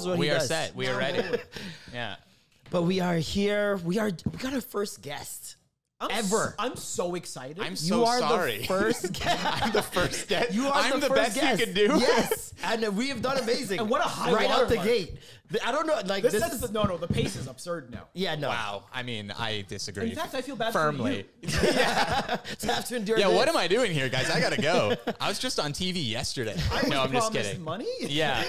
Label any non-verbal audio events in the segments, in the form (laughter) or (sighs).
is what we he are does. set. We are ready. (laughs) yeah. But we are here. We are. We got our first guest I'm ever. s- I'm so excited. I'm you so are sorry. the first (laughs) guest. I'm the first guest. You are I'm the, the, first best guest. you can do. Yes, (laughs) and we have done amazing. And what a high right out the watermark. gate. The- I don't know. Like this, this, sets is no, no. The pace is absurd now. yeah. No. Wow. I mean, I disagree. In fact, I feel bad firmly. (laughs) (laughs) for you. To have to endure Yeah, this. what am I doing here, guys? I gotta go. I was just on TV yesterday. (laughs) I no, I'm just kidding. Money. Yeah.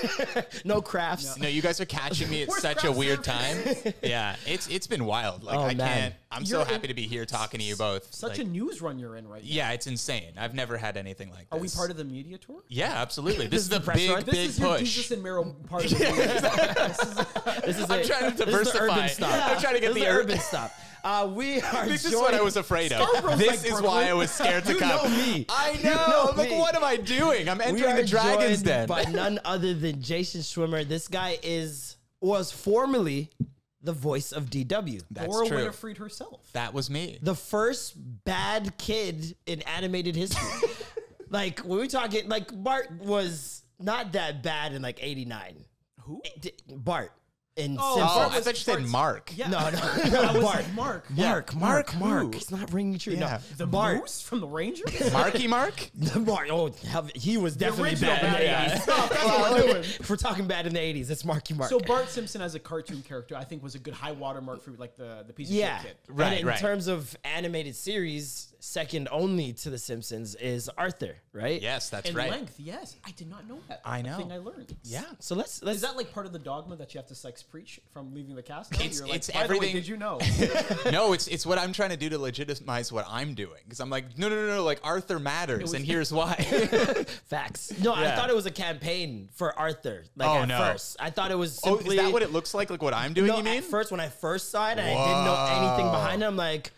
No crafts. No, you guys are catching me at such a weird Sam? time. Yeah, it's it's been wild. Like Oh, I man. can't. I'm so You're happy in to be here talking to you both. Such Like, a news run you're in right now. yeah, it's insane. I've never had anything like Are we part of the media tour? Yeah, absolutely. This, is the press big run? This big is your push. Jesus and Mero part of the media. (laughs) This is I'm it. trying to This is the diversify. urban stop. I'm trying to get This the the urban stop. Uh, we (laughs) are. This is what I was afraid of. Scarborough's This like is why I was scared to You come. know me. I You know. know I'm like, me. what am I doing? I'm entering the dragon's joined den. by none other than Jason Szwimer. This guy is was formerly the voice of DW. That's Dora true. Winifred herself. That was me. the first bad kid in animated history. (laughs) like when we talking, like Bart was not that bad in like '89. Who? Bart in Oh, Simpsons. Oh, Bart I was- thought you said Mark. Yeah. No, no, (laughs) I no, Bart. like, Mark. Mark, Mark, Mark Mark. who? It's not ringing true. Yeah. No, The Bart. Moose from the Rangers? (laughs) Marky Mark? (laughs) The Bart. Oh, he was definitely original bad in the bad 80s. guy. That's what we're doing. If we're talking bad in the 80s, it's Marky Mark. So Bart Simpson as a cartoon character, I think was a good high watermark for like the the piece of yeah. shit kid. Right, and in right. terms of animated series, second only to The Simpsons is Arthur, right? Yes, that's In right. length, yes. I did not know that. I know. thing I learned. Yeah. So let's let's Is that like part of the dogma that you have to sex preach from leaving the cast? No, It's- You're like, it's "By the way, everything- did you know? (laughs) no, it's it's what I'm trying to do to legitimize what I'm doing. Because I'm like, no, no, no, no. Like Arthur matters, and here's (laughs) why. (laughs) facts? No, I Yeah. thought it was a campaign for Arthur. Like Oh, at no. first, I thought it was oh, simply. is that what it looks like? Like what I'm doing? No, you mean? at first when I first saw it and I didn't know anything Whoa. behind it, I'm like,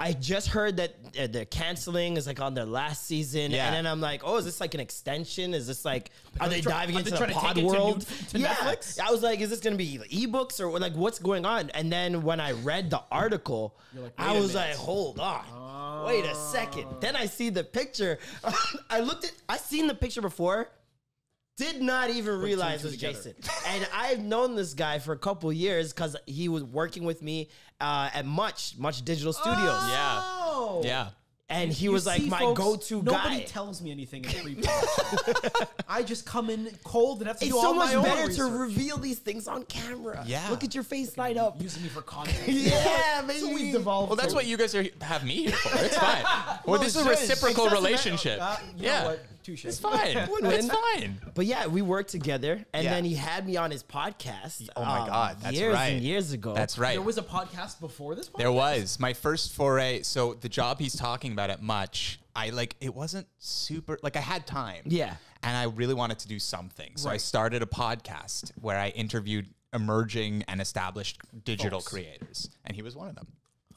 I just heard that uh, they're canceling is like on their last season, Yeah. and then I'm like, oh, is this like an extension? Is this like are they try- diving are into they the trying to pod take to world? new- (laughs) to yeah, Netflix? I was like, is this gonna be ebooks or like what's going on? And then when I read the article, like, I was like, hold on, wait a second. Then I see the picture. (laughs) I looked at, I seen the picture before. Did not even realize it was together. Jason. and I've known this guy for a couple years because he was working with me uh, at Much, Much Digital Studios. Yeah. Oh. yeah. And he You was like see, my folks, go-to guy. Nobody tells me anything in pre-production. (laughs) I just come in cold and have to it's do so all much my own better to reveal these things on camera. Yeah. Look at your face light up. using me for (laughs) content. Yeah, So we've devolved. Well, that's to- what you guys are have me here for. It's fine. (laughs) well, Well, this is a reciprocal relationship. Uh, you yeah. Know what? Touche. It's fine. (laughs) Win-win. it's fine. But yeah, we worked together, and Yeah. then he had me on his podcast. Oh my um, God, that's years right. and years ago. That's right. There was a podcast before this. Podcast? There was my first foray. So the job he's talking about at Much, I like it wasn't super like I had time. Yeah. And I really wanted to do something. So I Right. started a podcast where I interviewed emerging and established digital Folks. creators. And he was one of them.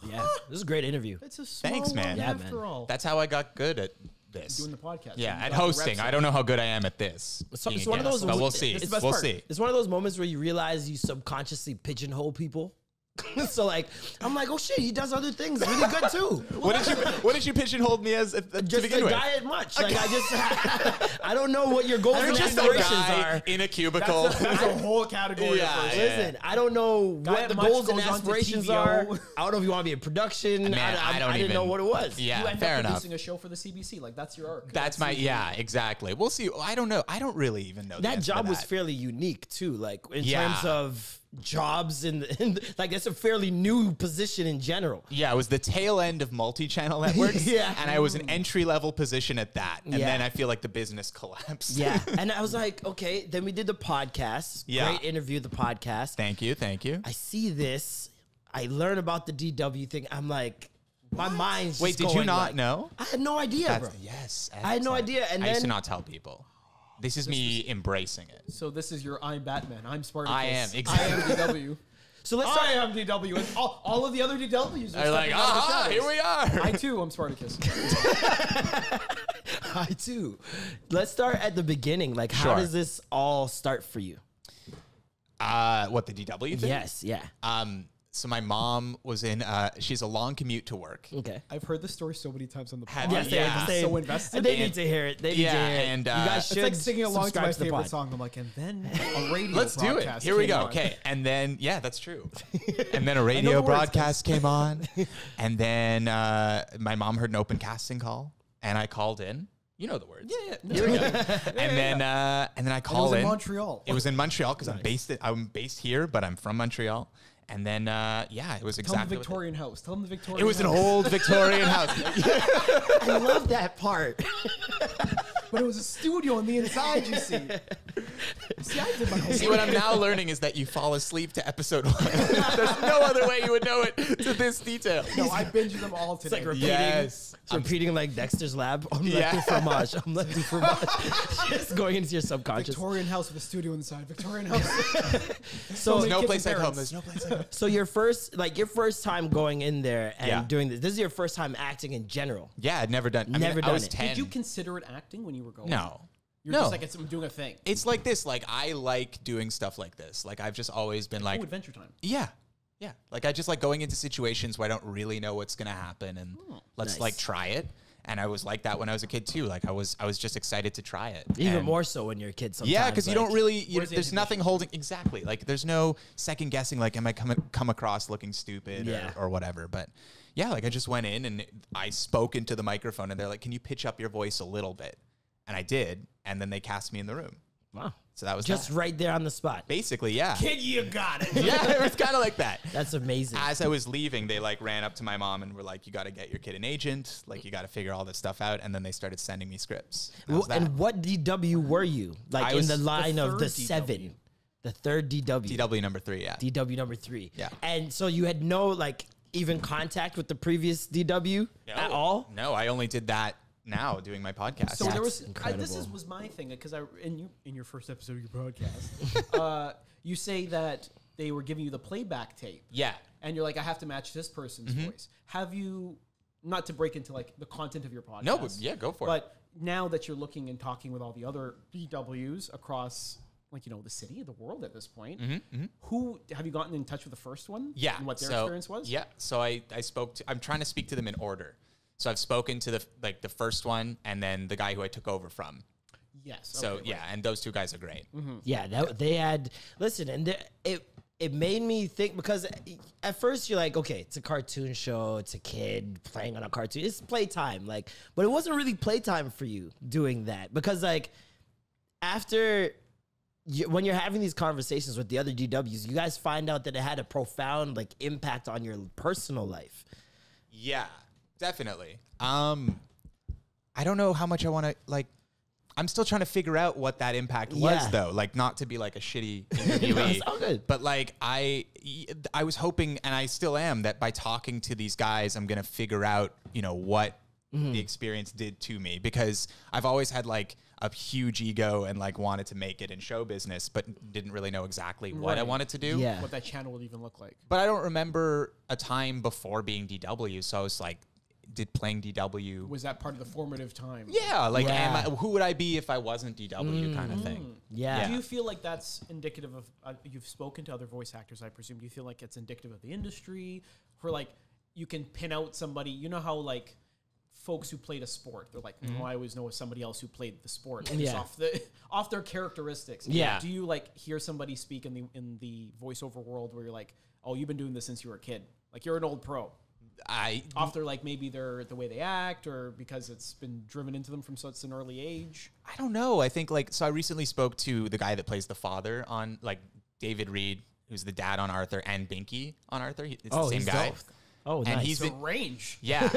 yeah. This is a great interview. It's a small Thanks, man. world Yeah, after man. all. That's how I got good at this. doing the podcast. yeah, You at hosting. I don't know how good I am at this. So- it's one of those- but we'll see. the We'll part. see. It's one of those moments where you realize you subconsciously pigeonhole people. (laughs) so like, I'm like, oh shit, he does other things really good too. (laughs) What did you What did you pigeonhole me as at, to Just begin a with? guy at much. Like I just, (laughs) I don't know what your goals and aspirations are. in a cubicle. That's a, that's a whole category. Yeah, of person. yeah. Listen, I don't know Guy what at the goals and goes on to aspirations are. I don't know if you want to be in production. Man, I, I don't didn't know what it was. yeah, You end fair up enough. producing a show for the CBC. Like that's your arc. That's my yeah, exactly. We'll see. I don't know. I don't really even know. that job was fairly unique too. Like in terms of jobs and in, like that's a fairly new position in general. Yeah, it was the tail end of multi-channel (laughs) networks. Yeah. and I was an entry level position at that, and Yeah. then I feel like the business collapsed. Yeah, (laughs) and I was like, okay. Then we did the podcast. Yeah. Great interview. The podcast. thank you, thank you. I see this. I learn about the DW thing. I'm like, my mind's Wait, did you not like- know? I had no idea, That's, bro. yes, I had no idea, and I used to not tell people. This is me embracing it. So this is your I'm Batman. I'm Spartacus. I am, exactly. I am DW. (laughs) So let's start. I am DW. And all, all of the other DWs are They're like, stepping out of the ah, shadows. here we are. I too am Spartacus. (laughs) I too. Let's start at the beginning. Like, how Sure. does this all start for you? Uh, what the DW thing? Yes, yeah. Um, so my mom was in. Uh, she's a long commute to work. Okay. I've heard this story so many times on the podcast. Yes, Yeah. they, they, So invested. They need to hear it. They need Yeah, to hear it. and, you uh, guys It's should It's like singing along to subscribe my the favorite pod. song. I'm like, and then (laughs) a radio. Let's do it. Here we go. on. Okay, and then yeah, that's true. (laughs) And then a radio the words, broadcast came on, (laughs) and then uh, my mom heard an open casting call, and I called in. You know the words. Yeah, yeah. Here we go. (laughs) and then uh, and then I call was in. Montreal. It was in Montreal because I'm based. It, I'm based here, but I'm from Montreal. And then uh, yeah, it was Tell them exactly. the what Victorian house. Tell them the Victorian. it was an house. old Victorian house. (laughs) I love that part. (laughs) but it was a studio on the inside. You see. (laughs) see, I did my homework. See, what I'm now learning is that you fall asleep to episode one. (laughs) There's no other way you would know it to this detail. No, I binged them all It's today. like repeating. Yes. It's repeating like Dexter's lab. I'm Yeah. yeah. fromage. I'm du fromage. (laughs) Just going into your subconscious. Victorian house with a studio inside. Victorian house. So, many No place and like home. There's no place like home. so your first, like your first time going in there and Yeah. doing this. This is your first time acting in general. Yeah, I'd never done. I Never mean, I done was it. ten. Did you consider it acting when you were going? no. You're no. just like it's, I'm doing a thing. it's like this. Like I like doing stuff like this. Like I've just always been like, oh, Adventure Time. yeah, yeah. Like I just like going into situations where I don't really know what's gonna happen, and oh, let's Nice. like try it. And I was like that when I was a kid too. Like I was, I was just excited to try it. Even And- more so when you're a kid. Sometimes, Yeah, because you like- don't really. You, Where's the there's nothing holding exactly. Like there's no second guessing. Like am I come come across looking stupid Yeah. or, or whatever? But yeah, like I just went in and I spoke into the microphone, and they're like, "Can you pitch up your voice a little bit?" And I did, and then they cast me in the room. Wow. So that was Just that. right there on the spot. basically yeah. Kid, you got it. (laughs) yeah, it was kind of like that. That's amazing. As I was leaving, they like ran up to my mom and were like, "You got to get your kid an agent. Like, you got to figure all this stuff out." And then they started sending me scripts. Well, and what DW were you? Like I in the the line of the DW. seven, the third DW, DW number three, yeah. DW number three. Yeah. And so you had no like even contact with the previous DW at all. No, I only did that now doing my podcast. So That's there was I, this is, was my thing because I in you in your first episode of your podcast, (laughs) uh, you say that they were giving you the playback tape, yeah. and you're like, I have to match this person's Mm-hmm. voice. Have you not to break into like the content of your podcast? No, but yeah, go for it. But now that you're looking and talking with all the other DWs across. Like you know the city, the world at this point. Who have you gotten in touch with the first one? Mm-hmm, Yeah. and what their so- experience was. Yeah. So I, I spoke to, I'm trying to speak to them in order. So I've spoken to the, like the first one and then the guy who I took over from. Yes. So okay, yeah, right. and those two guys are great. Mm-hmm. Yeah, that, they had listen, and the- it it made me think because at first you're like, okay, it's a cartoon show, it's a kid playing on a cartoon, it's playtime, like, but it wasn't really playtime for you doing that because like after. You, when you're having these conversations with the other DWs, you guys find out that it had a profound like impact on your personal life. Yeah, definitely. Um, I don't know how much I want to like. I'm still trying to figure out what that impact was, Yeah. though. Like, not to be like a shitty interviewee, it's all good. but like I, I was hoping, and I still am, that by talking to these guys, I'm gonna figure out, you know, what Mm-hmm. the experience did to me because I've always had like a huge ego and like wanted to make it in show business, but didn't really know exactly what I Right. wanted to do. Yeah. what that channel would even look like. But I don't remember a time before being DW, so I was like, did playing DW? Was that part of the formative time? yeah, like, am I, who would I be if I wasn't DW, kind of thing. Yeah. Do you feel like that's indicative of? Uh, you've spoken to other voice actors, I presume. Do you feel like it's indicative of the industry, or like you can pin out somebody? You know how like folks who played a sport, they're like, Mm-hmm. "Oh, I always know somebody else who played the sport just Yeah. off the (laughs) off their characteristics." Yeah. Do you like hear somebody speak in the in the voiceover world where you're like, "Oh, you've been doing this since you were a kid. Like you're an old pro." I Off their like maybe they're the way they act, or because it's been driven into them from such an early age. I don't know. I think like so. I recently spoke to the guy that plays the father on like David Read, who's the dad on Arthur, and Binky on Arthur. He- It's oh, the same he's guy. dope. Oh, And nice. he's The been- range. Yeah,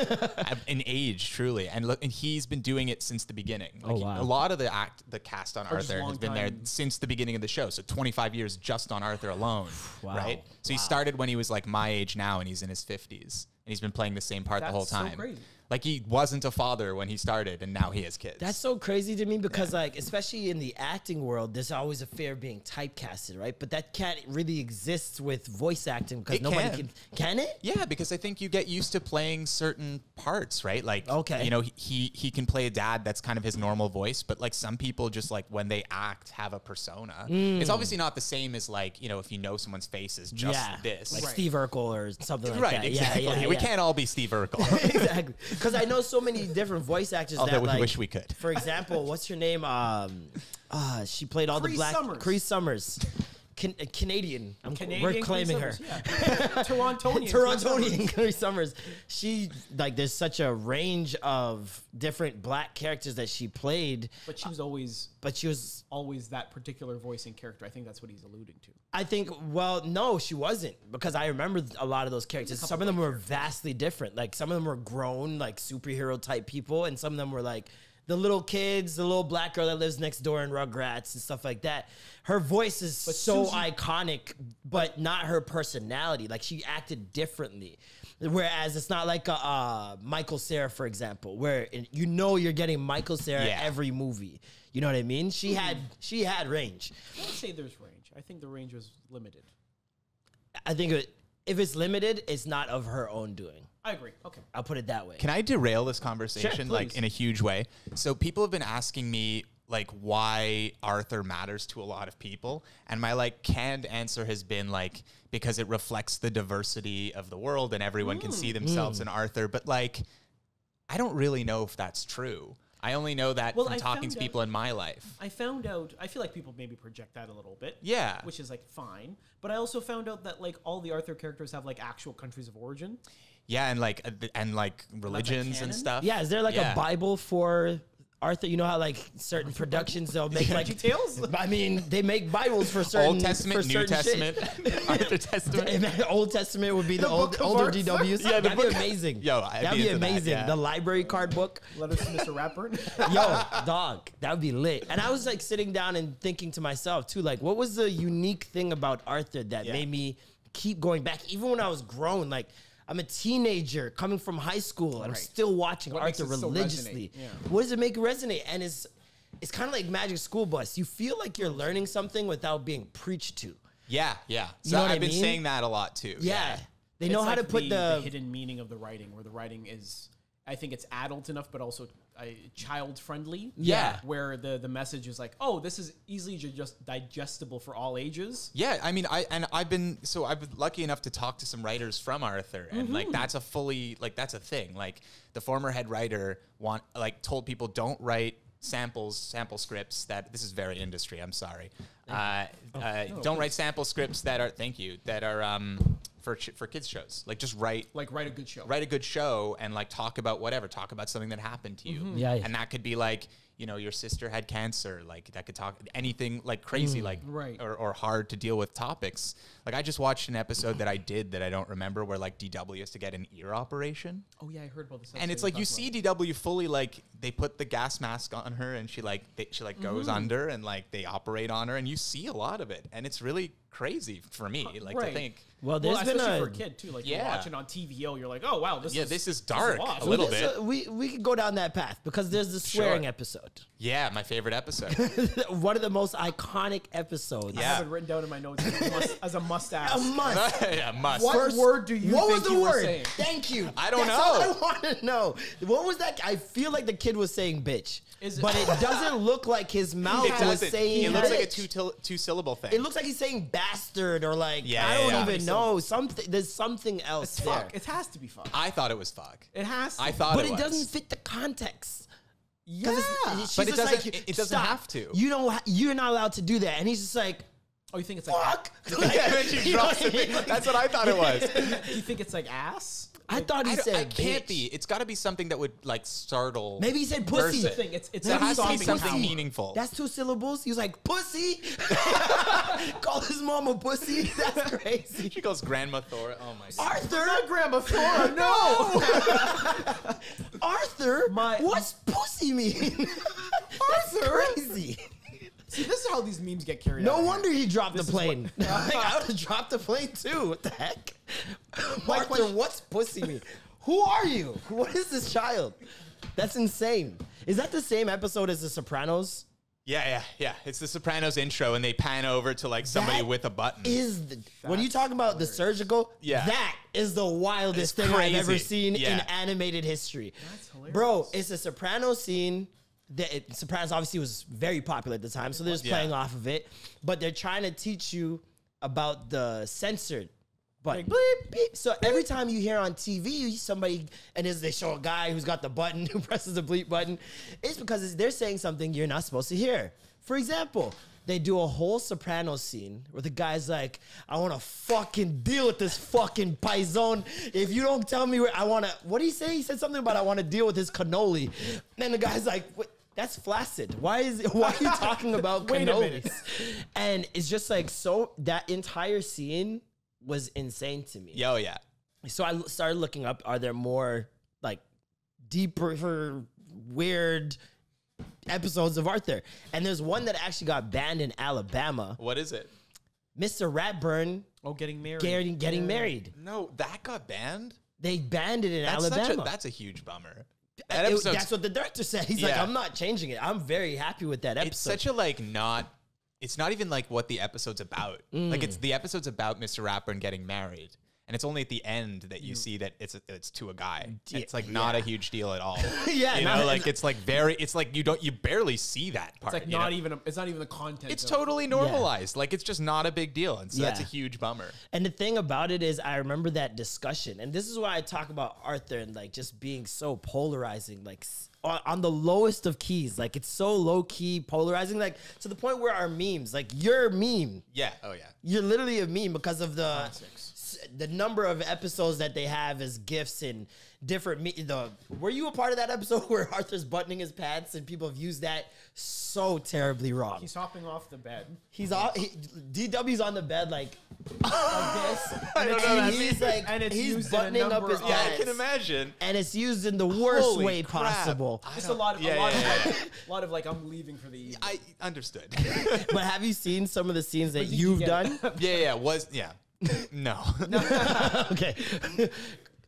(laughs) in age, truly, and look, and he's been doing it since the beginning. Oh, like, Oh, wow. A lot of the act, the cast on Or Arthur has long been there since the beginning of the show. So 25 years just on Arthur alone, (sighs) Wow. right? So he started when he was like my age now, and he's in his 50s, and he's been playing the same part the whole That's so time. crazy. Like he wasn't a father when he started, and now he has kids. That's so crazy to me because, like, especially in the acting world, there's always a fear of being typecasted, right? But that can't really exist with voice acting because It nobody can. can. Can it? Yeah, because I think you get used to playing certain parts, right? Like, Okay. you know, he- he can play a dad that's kind of his normal voice, but like some people just like when they act have a persona. Mm. It's obviously not the same as like you know if you know someone's face is just yeah, this, like Right. Steve Urkel or something like right? that. Exactly. Yeah, yeah, We can't all be Steve Urkel. (laughs) exactly. Because I know so many different voice actors Although that we like, wish we could. For example, what's her name? Um, uh, she played all the Cree black Summers. Cree Summers, Can, uh, Canadian. I'm, Canadian we're claiming her. Yeah. (laughs) Torontonian. Torontonian Summers. Summers. She like there's such a range of different black characters that she played, But she was always but she was always that particular voice and character. I think that's what he's alluding to. I think, well, no, she wasn't because I remember a lot of those characters. Some of them were vastly different. Like some of them were grown, like superhero type people, and some of them were like the little kids, the little black girl that lives next door in Rugrats and stuff like that. Her voice is so Susie- iconic, but not her personality. Like she acted differently. Whereas it's not like a uh, Michael Cera, for example, where it- you know you're getting Michael Cera Yeah. every movie. You know what I mean? She had she had range. I would say there's range. I think the range was limited. I think it, if it's limited, it's not of her own doing. I agree. Okay. I'll put it that way. Can I derail this conversation like please. in a huge way? So people have been asking me like why Arthur matters to a lot of people, and my like canned answer has been like because it reflects the diversity of the world and everyone can see mm. themselves mm. in Arthur. But like, I don't really know if that's true. I only know that Well, from I talking found to out- people in my life. I found out. I feel like people maybe project that a little bit. Yeah. Which is like fine. But I also found out that like all the Arthur characters have like actual countries of origin. Yeah, and like uh, and like religions and stuff. yeah, is there like Yeah. a Bible for Arthur? You know how like certain productions they'll make like Details? (laughs) I mean, they make Bibles for certain Old Testament, for New certain Testament, shit. (laughs) Arthur Testament. And Old Testament would be the, The old, older Arthur? DWs. Yeah, that'd be amazing. Yo, I'd that'd be be, into that, amazing. yeah. The library card book. Letters to Mr. Ratburn. (laughs) Yo, dog, that would be lit. And I was like sitting down and thinking to myself too, like, what was the unique thing about Arthur that Yeah. made me keep going back, even when I was grown? Like, I'm a teenager coming from high school, and I'm still watching What Arthur it so religiously. Yeah. What does it make resonate? And it's it's kind of like Magic School Bus. You feel like you're learning something without being preached to. Yeah, yeah. So know I've been mean? saying that a lot too. Yeah, they know It's how like to put the, the, the hidden meaning of the writing, where the writing is, I think it's adult enough, but also uh, child friendly. Yeah. Where the the message is like, oh, this is easily just digestible for all ages. Yeah, I mean, I and I've been so I've been lucky enough to talk to some writers from Arthur, and like that's a fully like that's a thing. Like the former head writer want like told people don't write samples sample scripts that this is very industry. I'm sorry. Uh, uh, don't write sample scripts that are thank you that are um for ch- for kids shows. Like just write Like write a good show. write a good show and like talk about whatever talk about something that happened to you Yeah, yeah. and that could be like you know your sister had cancer like that could talk anything like crazy like Right. or, or hard to deal with topics like i just watched an episode that i did that i don't remember where like dw has to get an ear operation Oh yeah, I heard about this. and it's like you see about DW fully like they put the gas mask on her and she like they, she like goes Mm-hmm. under and like they operate on her and you see a lot of it and it's really crazy for me like to think well, it. there's Well, been especially a for a kid too. Like Yeah. you're watching on TVO, oh, you're like, oh wow, this Yeah, is this is dark a awesome. little Well, bit. so we we could go down that path because there's the swearing Sure. episode. yeah my favorite episode (laughs) One of the most iconic episodes. I Yeah. have it written down in my notes as a must, (laughs) as a must ask. (laughs) A must. yeah must What word do you What think was the you word? Thank you. I don't That's know. all I want to know. What was that? I feel like the kid was saying bitch, Is it- but it doesn't look like his mouth It was saying. It looks like a two til- two syllable thing. It looks like he's saying bastard or like Yeah, I yeah, don't yeah. even know something. There's something else It's there, fuck. It has to be fuck. I thought it was fuck. It has. To I be. thought but it, it, doesn't fit the context. Yeah, it's- she's But it doesn't- like, it- it doesn't "Stop. have to." You don't. Ha- you're not allowed to do that. And he's just like, oh, you think it's like? fuck. (laughs) Yeah, and then she (laughs) You know drops what I it. mean? That's what I thought it was. Do (laughs) you think it's like ass? I thought he I said it can't bitch. be. It's got to be something that would like startle. Maybe he said pussy. The thing. It's it's There Maybe a has to be something power. meaningful. That's two syllables. He was like, pussy. (laughs) Call his mom a pussy. (laughs) That's crazy. she calls Grandma Thor. Oh my. God. Arthur. Not Grandma Thora. (laughs) No. Arthur. My- what's pussy mean? That's crazy. See, this is how these memes get carried. No out. wonder he dropped This the is what- plane. (laughs) like, I would have dropped the plane too. What the heck? (laughs) My Arthur, what's pussy me? Who are you? What is this child? That's insane. Is that the same episode as The Sopranos? Yeah, yeah, yeah. It's the Sopranos intro, and they pan over to like somebody That with a button. Is the, when you talk about the surgical, Yeah. that is the wildest It's thing I've ever crazy. seen in animated history. That's hilarious. Bro, it's a Sopranos scene. That it, Sopranos obviously was very popular at the time, so they're just Yeah. playing off of it. But they're trying to teach you about the censored. button. Like, bleep, so every time you hear on TV, somebody and they show a guy who's got the button (laughs) who presses the bleep button, it's because it's- they're saying something you're not supposed to hear. For example, they do a whole soprano scene where the guy's like, "I want to fucking deal with this fucking paison. If you don't tell me where I want to, what did he say? He said something about I want to deal with his cannoli." And the guy's like, what? "That's flaccid. Why is (laughs) why are you talking (laughs) about Wait a cannolis?" And it's just like so. That entire scene was insane to me. Yo, oh, yeah. So I started looking up. Are there more like deeper, weird episodes of Arthur? And there's one that actually got banned in Alabama. What is it? Mr. Ratburn Oh, getting married. getting getting married. No, that got banned. They banned it in That's Alabama. such a that's a huge bummer. That It- that's what the director said. He's like, I'm not changing it. I'm very happy with that episode. it's such a like not. It's not even like what the episode's about. Like Mm. it's the episode's about Mr. Ratburn getting married, and it's only at the end that you see that it's it's to a guy. It's like not a huge deal at (laughs) all. Yeah, you not- know, like it's like very. It's like you don't you barely see that part. It's like not know? even. A, it's not even the content. It's totally normalized. Like it's just not a big deal, and so that's a huge bummer. And the thing about it is, I remember that discussion, and this is why I talk about Arthur and like just being so polarizing, like on, the lowest of keys. Like it's so low key polarizing, like to the point where our memes, like your meme, Yeah. Oh yeah. you're literally a meme because of the Classics. S- the number of episodes that they have as gifts and different. Me- the were you a part of that episode (laughs) where Arthur's buttoning his pants and people have used that so terribly wrong? He's hopping off the bed. He's all he, DW's on the bed like like this, (laughs) and, don't it's- know that he's like And it's he's used in a buttoning up number his of- Yeah, I pants, can imagine. and it's used in the worst Holy way crap. possible. Just a lot of Yeah, a lot yeah, of yeah. like, a lot of like I'm leaving for the evening. I understood. (laughs) But have you seen some of the scenes that you you've get done? yeah, yeah. Was yeah. No. (laughs) (laughs) okay,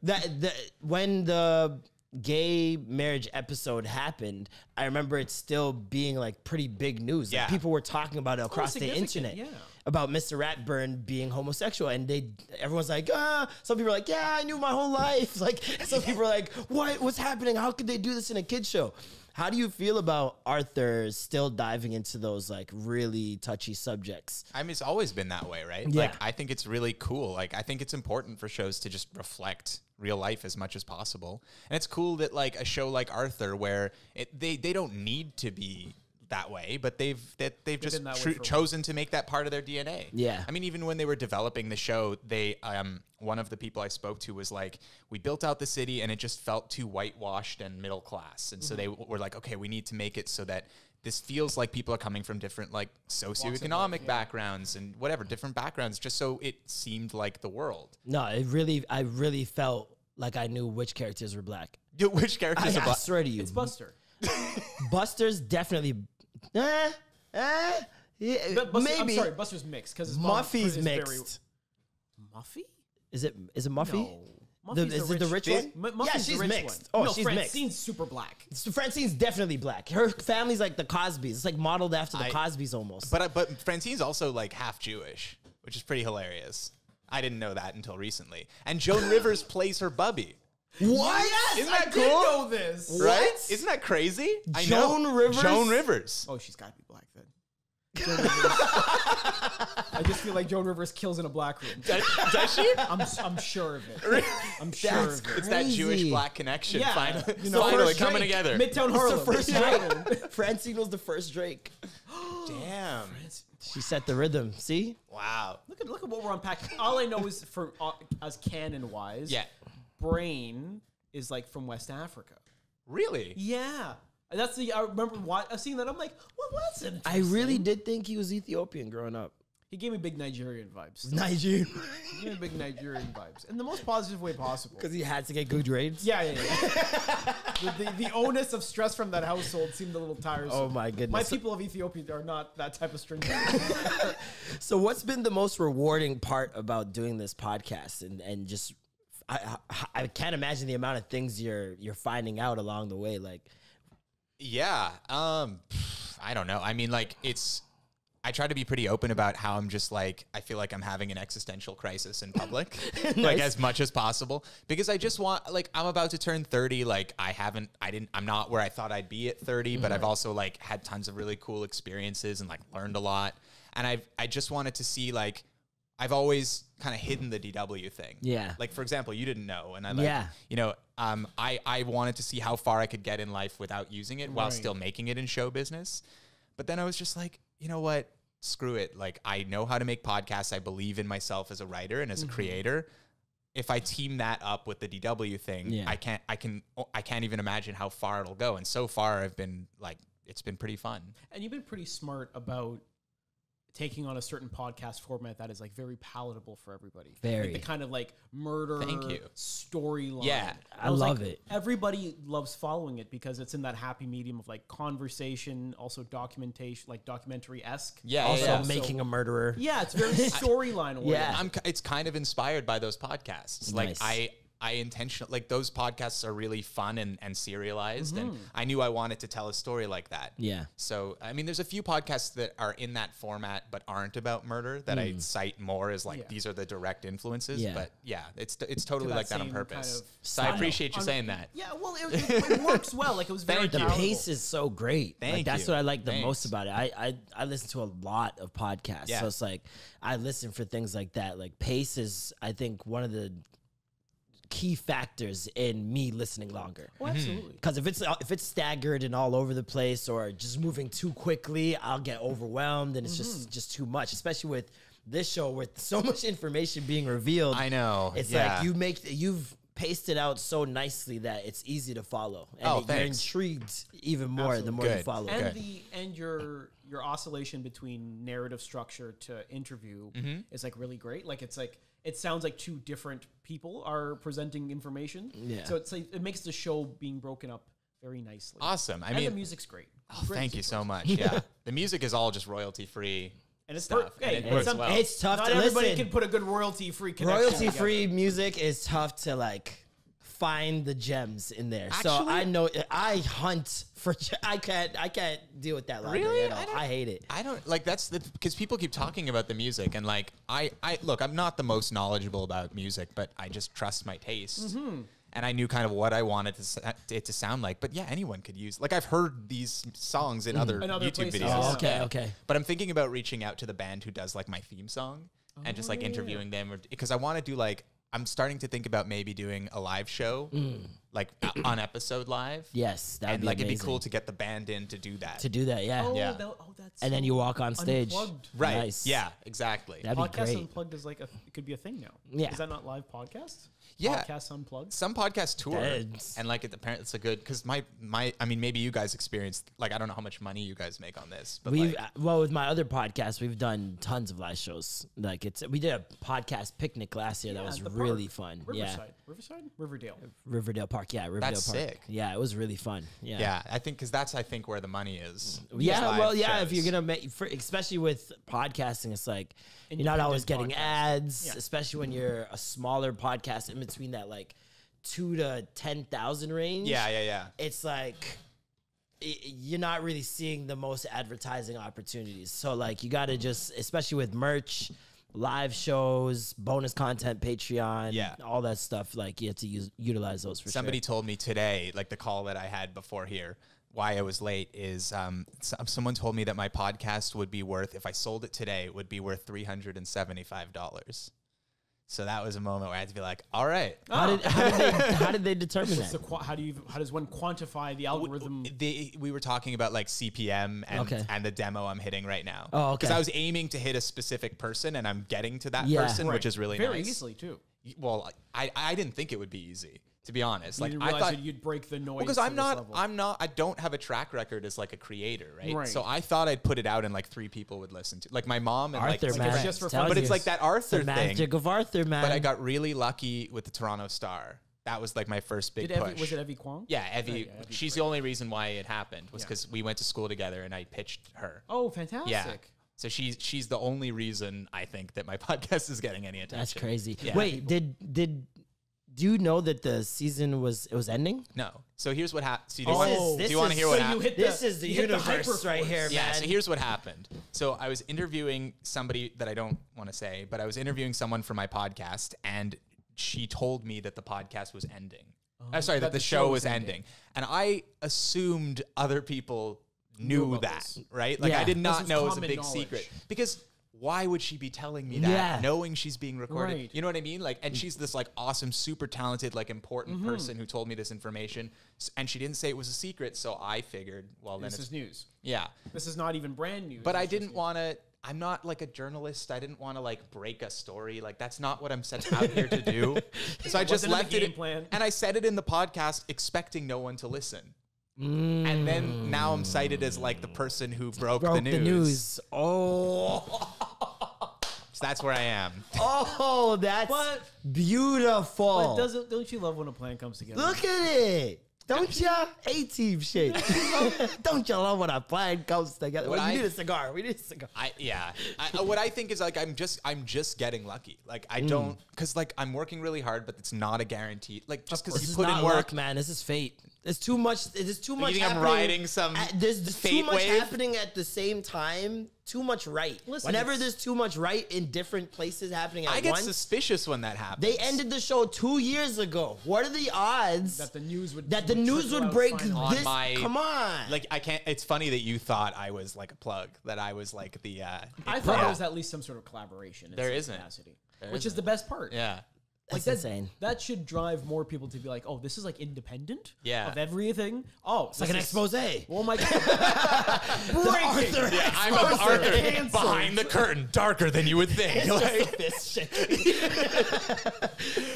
that the when the gay marriage episode happened, I remember it still being like pretty big news. Like, Yeah. people were talking about it across the internet. yeah. About Mr. Ratburn being homosexual, and they everyone's like, ah. Some people are like, yeah, I knew my whole life. (laughs) Like some people are like, what? What's happening? How could they do this in a kid show? How do you feel about Arthur still diving into those like really touchy subjects? I mean, it's always been that way, right? Yeah. Like, I think it's really cool. Like, I think it's important for shows to just reflect real life as much as possible. And it's cool that like a show like Arthur, where it, they they don't need to be that way, but they've that they've just been that way tru- for a while. chosen to make that part of their DNA. Yeah. I mean, even when they were developing the show, they um one of the people I spoke to was like, we built out the city and it just felt too whitewashed and middle class, and so they Mm-hmm. w- were like, okay, we need to make it so that this feels like people are coming from different like socioeconomic backgrounds and whatever different backgrounds, just so it seemed like the world. No, it really, I really felt like I knew which characters were black. Yo, (laughs) Which I, characters are I swear to you, it's Buster. Buster's definitely. Eh, eh, yeah, But Buster I'm sorry, Buster's mixed because his mom Muffy's is very- mixed. Muffy? Is it? Is it Muffy? No. The- Muffy's is it the rich one? M- Yeah, Muffy's the she's rich mixed. One. Oh, no, she's mixed. Francine's super black. Francine's definitely black. Her family's like the Cosbys. It's like modeled after the I- Cosbys almost. But uh, but Francine's also like half Jewish, which is pretty hilarious. I didn't know that until recently. And Joan Rivers plays her bubby. What? Isn't I that did cool? know this. Right? What? Isn't that crazy? I Joan know. Rivers? Joan Rivers. Oh, she's got to be black then. Joan Rivers. I just feel like Joan Rivers kills in a black room. Does, does she? I'm, I'm sure of it. I'm sure That's of it. It's that Jewish black connection Yeah, finally, you know, finally first coming Drake. together. Midtown It's Harlem. the first It's. Drake. (laughs) Francine was the first Drake. (gasps) Damn. She set the rhythm. See? Wow. Look at look at what we're unpacking. All I know is for uh, as canon wise, Yeah. Brain is like from West Africa. Really? Yeah, And that's the. I remember wa- I seeing that. I'm like, well, was it? I really did think he was Ethiopian growing up. He gave me big Nigerian vibes. (laughs) Nigerian. He gave me big Nigerian vibes in the most positive way possible. Because he had to get good grades. Yeah, yeah, yeah. (laughs) the, the, the onus of stress from that household seemed a little tiresome. Oh my goodness. My people of Ethiopia are not that type of stringent. (laughs) So, what's been the most rewarding part about doing this podcast and, and just I, I I can't imagine the amount of things you're you're finding out along the way. Like, Yeah. Um I don't know. I mean like it's I try to be pretty open about how I'm just like I feel like I'm having an existential crisis in public (laughs) like as much as possible because I just want like I'm about to turn 30 like I haven't I didn't I'm not where I thought I'd be at 30 but I've also like had tons of really cool experiences and like learned a lot and I've I just wanted to see like I've always kind of hidden the DW thing. Yeah. Like for example, you didn't know, and I like, Yeah. you know, um, I I wanted to see how far I could get in life without using it while Right. still making it in show business. But then I was just like, you know what? Screw it. Like I know how to make podcasts. I believe in myself as a writer and as Mm-hmm. a creator. If I team that up with the DW thing, Yeah. I can't I can I can't even imagine how far it'll go. And so far I've been like it's been pretty fun. And you've been pretty smart about taking on a certain podcast format that is like very palatable for everybody. Very. Like the kind of like murder Thank you. storyline. Yeah. I was love like, it. Everybody loves following it because it's in that happy medium of like conversation, also documentation, like documentary esque. Yeah, yeah, also yeah. making a murderer. Yeah, it's very (laughs) storyline oriented. Yeah. I'm, it's kind of inspired by those podcasts. Like Nice. I, I intentionally like those podcasts are really fun and, and serialized, and Mm-hmm. I knew I wanted to tell a story like that. Yeah. So I mean, there's a few podcasts that are in that format but aren't about murder that I cite more as like Yeah. these are the direct influences. Mm. Yeah. But yeah, it's it's totally that like that on same kind purpose. of so I appreciate you On- saying that. Yeah, well, it, it, it works well. Like it was (laughs) very Thank you. The pace is so great. like Thank that's you. what I like the most about it. I, I I listen to a lot of podcasts, Yeah. so it's like I listen for things like that. Like pace is, I think, one of the key factors in me listening longer. Oh, absolutely. Because if it's if it's staggered and all over the place or just moving too quickly, I'll get overwhelmed and it's Mm-hmm. just just too much. Especially with this show with (laughs) so much information being revealed. I know. It's yeah. like you make you've pasted out so nicely that it's easy to follow, and Oh, you're intrigued even more the more you follow. and Good. the and your your oscillation between narrative structure to interview Mm-hmm. is like really great. Like it's like it sounds like two different people are presenting information. Yeah. So it's like it makes the show being broken up very nicely. awesome. I and mean, the music's great. oh, Great thank you so much. Yeah, (laughs) the music is all just royalty free. And it's stuff, per- hey, and it it's works well. It's tough Not to everybody listen. can put a good royalty free. Royalty free music is tough to like find the gems in there. so I know I hunt for. I can't. I can't deal with that library Really? at all. I I, hate it. I don't like that's the because people keep talking about the music and like I I look I'm not the most knowledgeable about music but I just trust my taste Mm-hmm. and I knew kind of what I wanted to, it to sound like but yeah anyone could use like I've heard these songs in other In other YouTube places, videos. Oh, okay, okay. but I'm thinking about reaching out to the band who does like my theme song and just like Oh, yeah. interviewing them or because I want to do like I'm starting to think about maybe doing a live show mm. like uh, (clears throat) on episode live Yes, that would and be like it'd be cool to get the band in to do that to do that. Yeah, Oh, Yeah. that- oh, that's and then you walk on stage. unplugged. right Nice. yeah exactly That'd be Podcast great. Unplugged is like a it could be a thing now. Yeah. Is that not live podcast? Yeah. Podcast Unplugged. some podcasts tour That's- and like it, apparently it's a good because my my I mean maybe you guys experienced like I don't know how much money you guys make on this but We've like, uh, well with my other podcast, we've done tons of live shows. Like it's we did a podcast picnic last year that Yeah, was at the really park. fun. Riverside. Yeah, Riverside? Riverdale. Riverdale Park. Yeah, Riverdale That's Park. sick. Yeah, it was really fun. Yeah. yeah I think because that's I think where the money is Yeah, Live well, yeah. If shows. you're gonna make, for, especially with podcasting, it's like you're not always getting Independent ads, Yeah. especially when you're a smaller podcast in between that like two to ten thousand range. yeah yeah yeah it's like y- you're not really seeing the most advertising opportunities. So like you got to just, especially with merch, live shows, bonus content, Patreon, Yeah. all that stuff. Like you have to use utilize those for somebody sure. told me today like the call that I had before here why I was late is um, someone told me that my podcast would be worth if I sold it today it would be worth three hundred and seventy five dollars. So that was a moment where I had to be like, all right. How did, how, did they, how did they determine What's the that? qua- how do you how does one quantify the oh, algorithm? They, we were talking about like CPM and, Okay. and the demo I'm hitting right now. Oh, Because. I was aiming to hit a specific person and I'm getting to that Yeah. person, Right. which is really very nice. easily too. Well, I, I didn't think it would be easy, to be honest. You Like didn't I thought that you'd break the noise. because to I'm not level. I'm not I don't have a track record as like a creator, right? Right. So I thought I'd put it out and like three people would listen to like my mom and Arthur, like man. friends. just for fun. But it's like that Arthur the thing. magic of Arthur, man. But I got really lucky with the Toronto Star. That was like my first big Did push. Evie, was it Evie Kwong? Yeah, Evie. yeah, Evie's she's the only reason why it happened was Yeah. because we went to school together and I pitched her. Oh, fantastic. yeah. So she's she's the only reason I think that my (laughs) podcast is getting any attention. That's crazy. Yeah. Wait, did did do you know that the season was it was ending? No. So here's what happened. So do you oh. This want, is- do this you want to hear so what happened? hit This the- is the you hit the universe right Hyperforce. here, Yeah, man. so here's what happened. So I was interviewing somebody that I don't want to say, but I was interviewing someone for my podcast, and she told me that the podcast was ending. I'm sorry, that, the, show, was ending. And I assumed other people knew about that, this. right? Like Yeah. I did not know it was a big knowledge. secret. Because why would she be telling me that Yeah. knowing she's being recorded? Right. You know what I mean? Like, and she's this like awesome, super talented, like important Mm-hmm. person who told me this information. And she didn't say it was a secret, so I figured, well, then This is news. yeah. This is not even brand new. But I didn't want to. I'm not like a journalist. I didn't want to like break a story. Like that's not what I'm set out here to do. (laughs) So I just wasn't in the left it, plan. and I said it in the podcast, expecting no one to listen. And then now I'm cited as like the person who broke, Broke the news. Oh, So (laughs) that's where I am. oh, that's But- beautiful. But doesn't don't you love when a plan comes together? Look at it. Don't ya? A team shit. (laughs) Don't you love when a plan comes together? What we I- need a cigar. We need a cigar. I yeah. I, uh, what I think is like I'm just I'm just getting lucky. Like Mm. I don't because like I'm working really hard, but it's not a guarantee. Like just because This you is put not in work, luck, man. This is fate. There's too much. There's too much. think I'm happening riding some at- there's there's too much wave? happening at the same time. Too much right. Listen, Whenever there's too much right in different places happening at I get once, suspicious when that happens. they ended the show two years ago. What are the odds That the news would that the would news would break finally. On this? my- come on. like I can't. It's funny that you thought I was like a plug. That I was like the. uh I thought yeah. there was at least some sort of collaboration. In There some isn't. capacity, There which is isn't. the best part. Yeah. That's that, insane. That should drive more people to be like, oh, this is like independent. Yeah. Of everything. Oh, it's like an expose. Oh my (laughs) god. Arthur Yeah, I'm a. Arthur Canceled. behind the curtain, darker than you would think. Like, this shit. (laughs)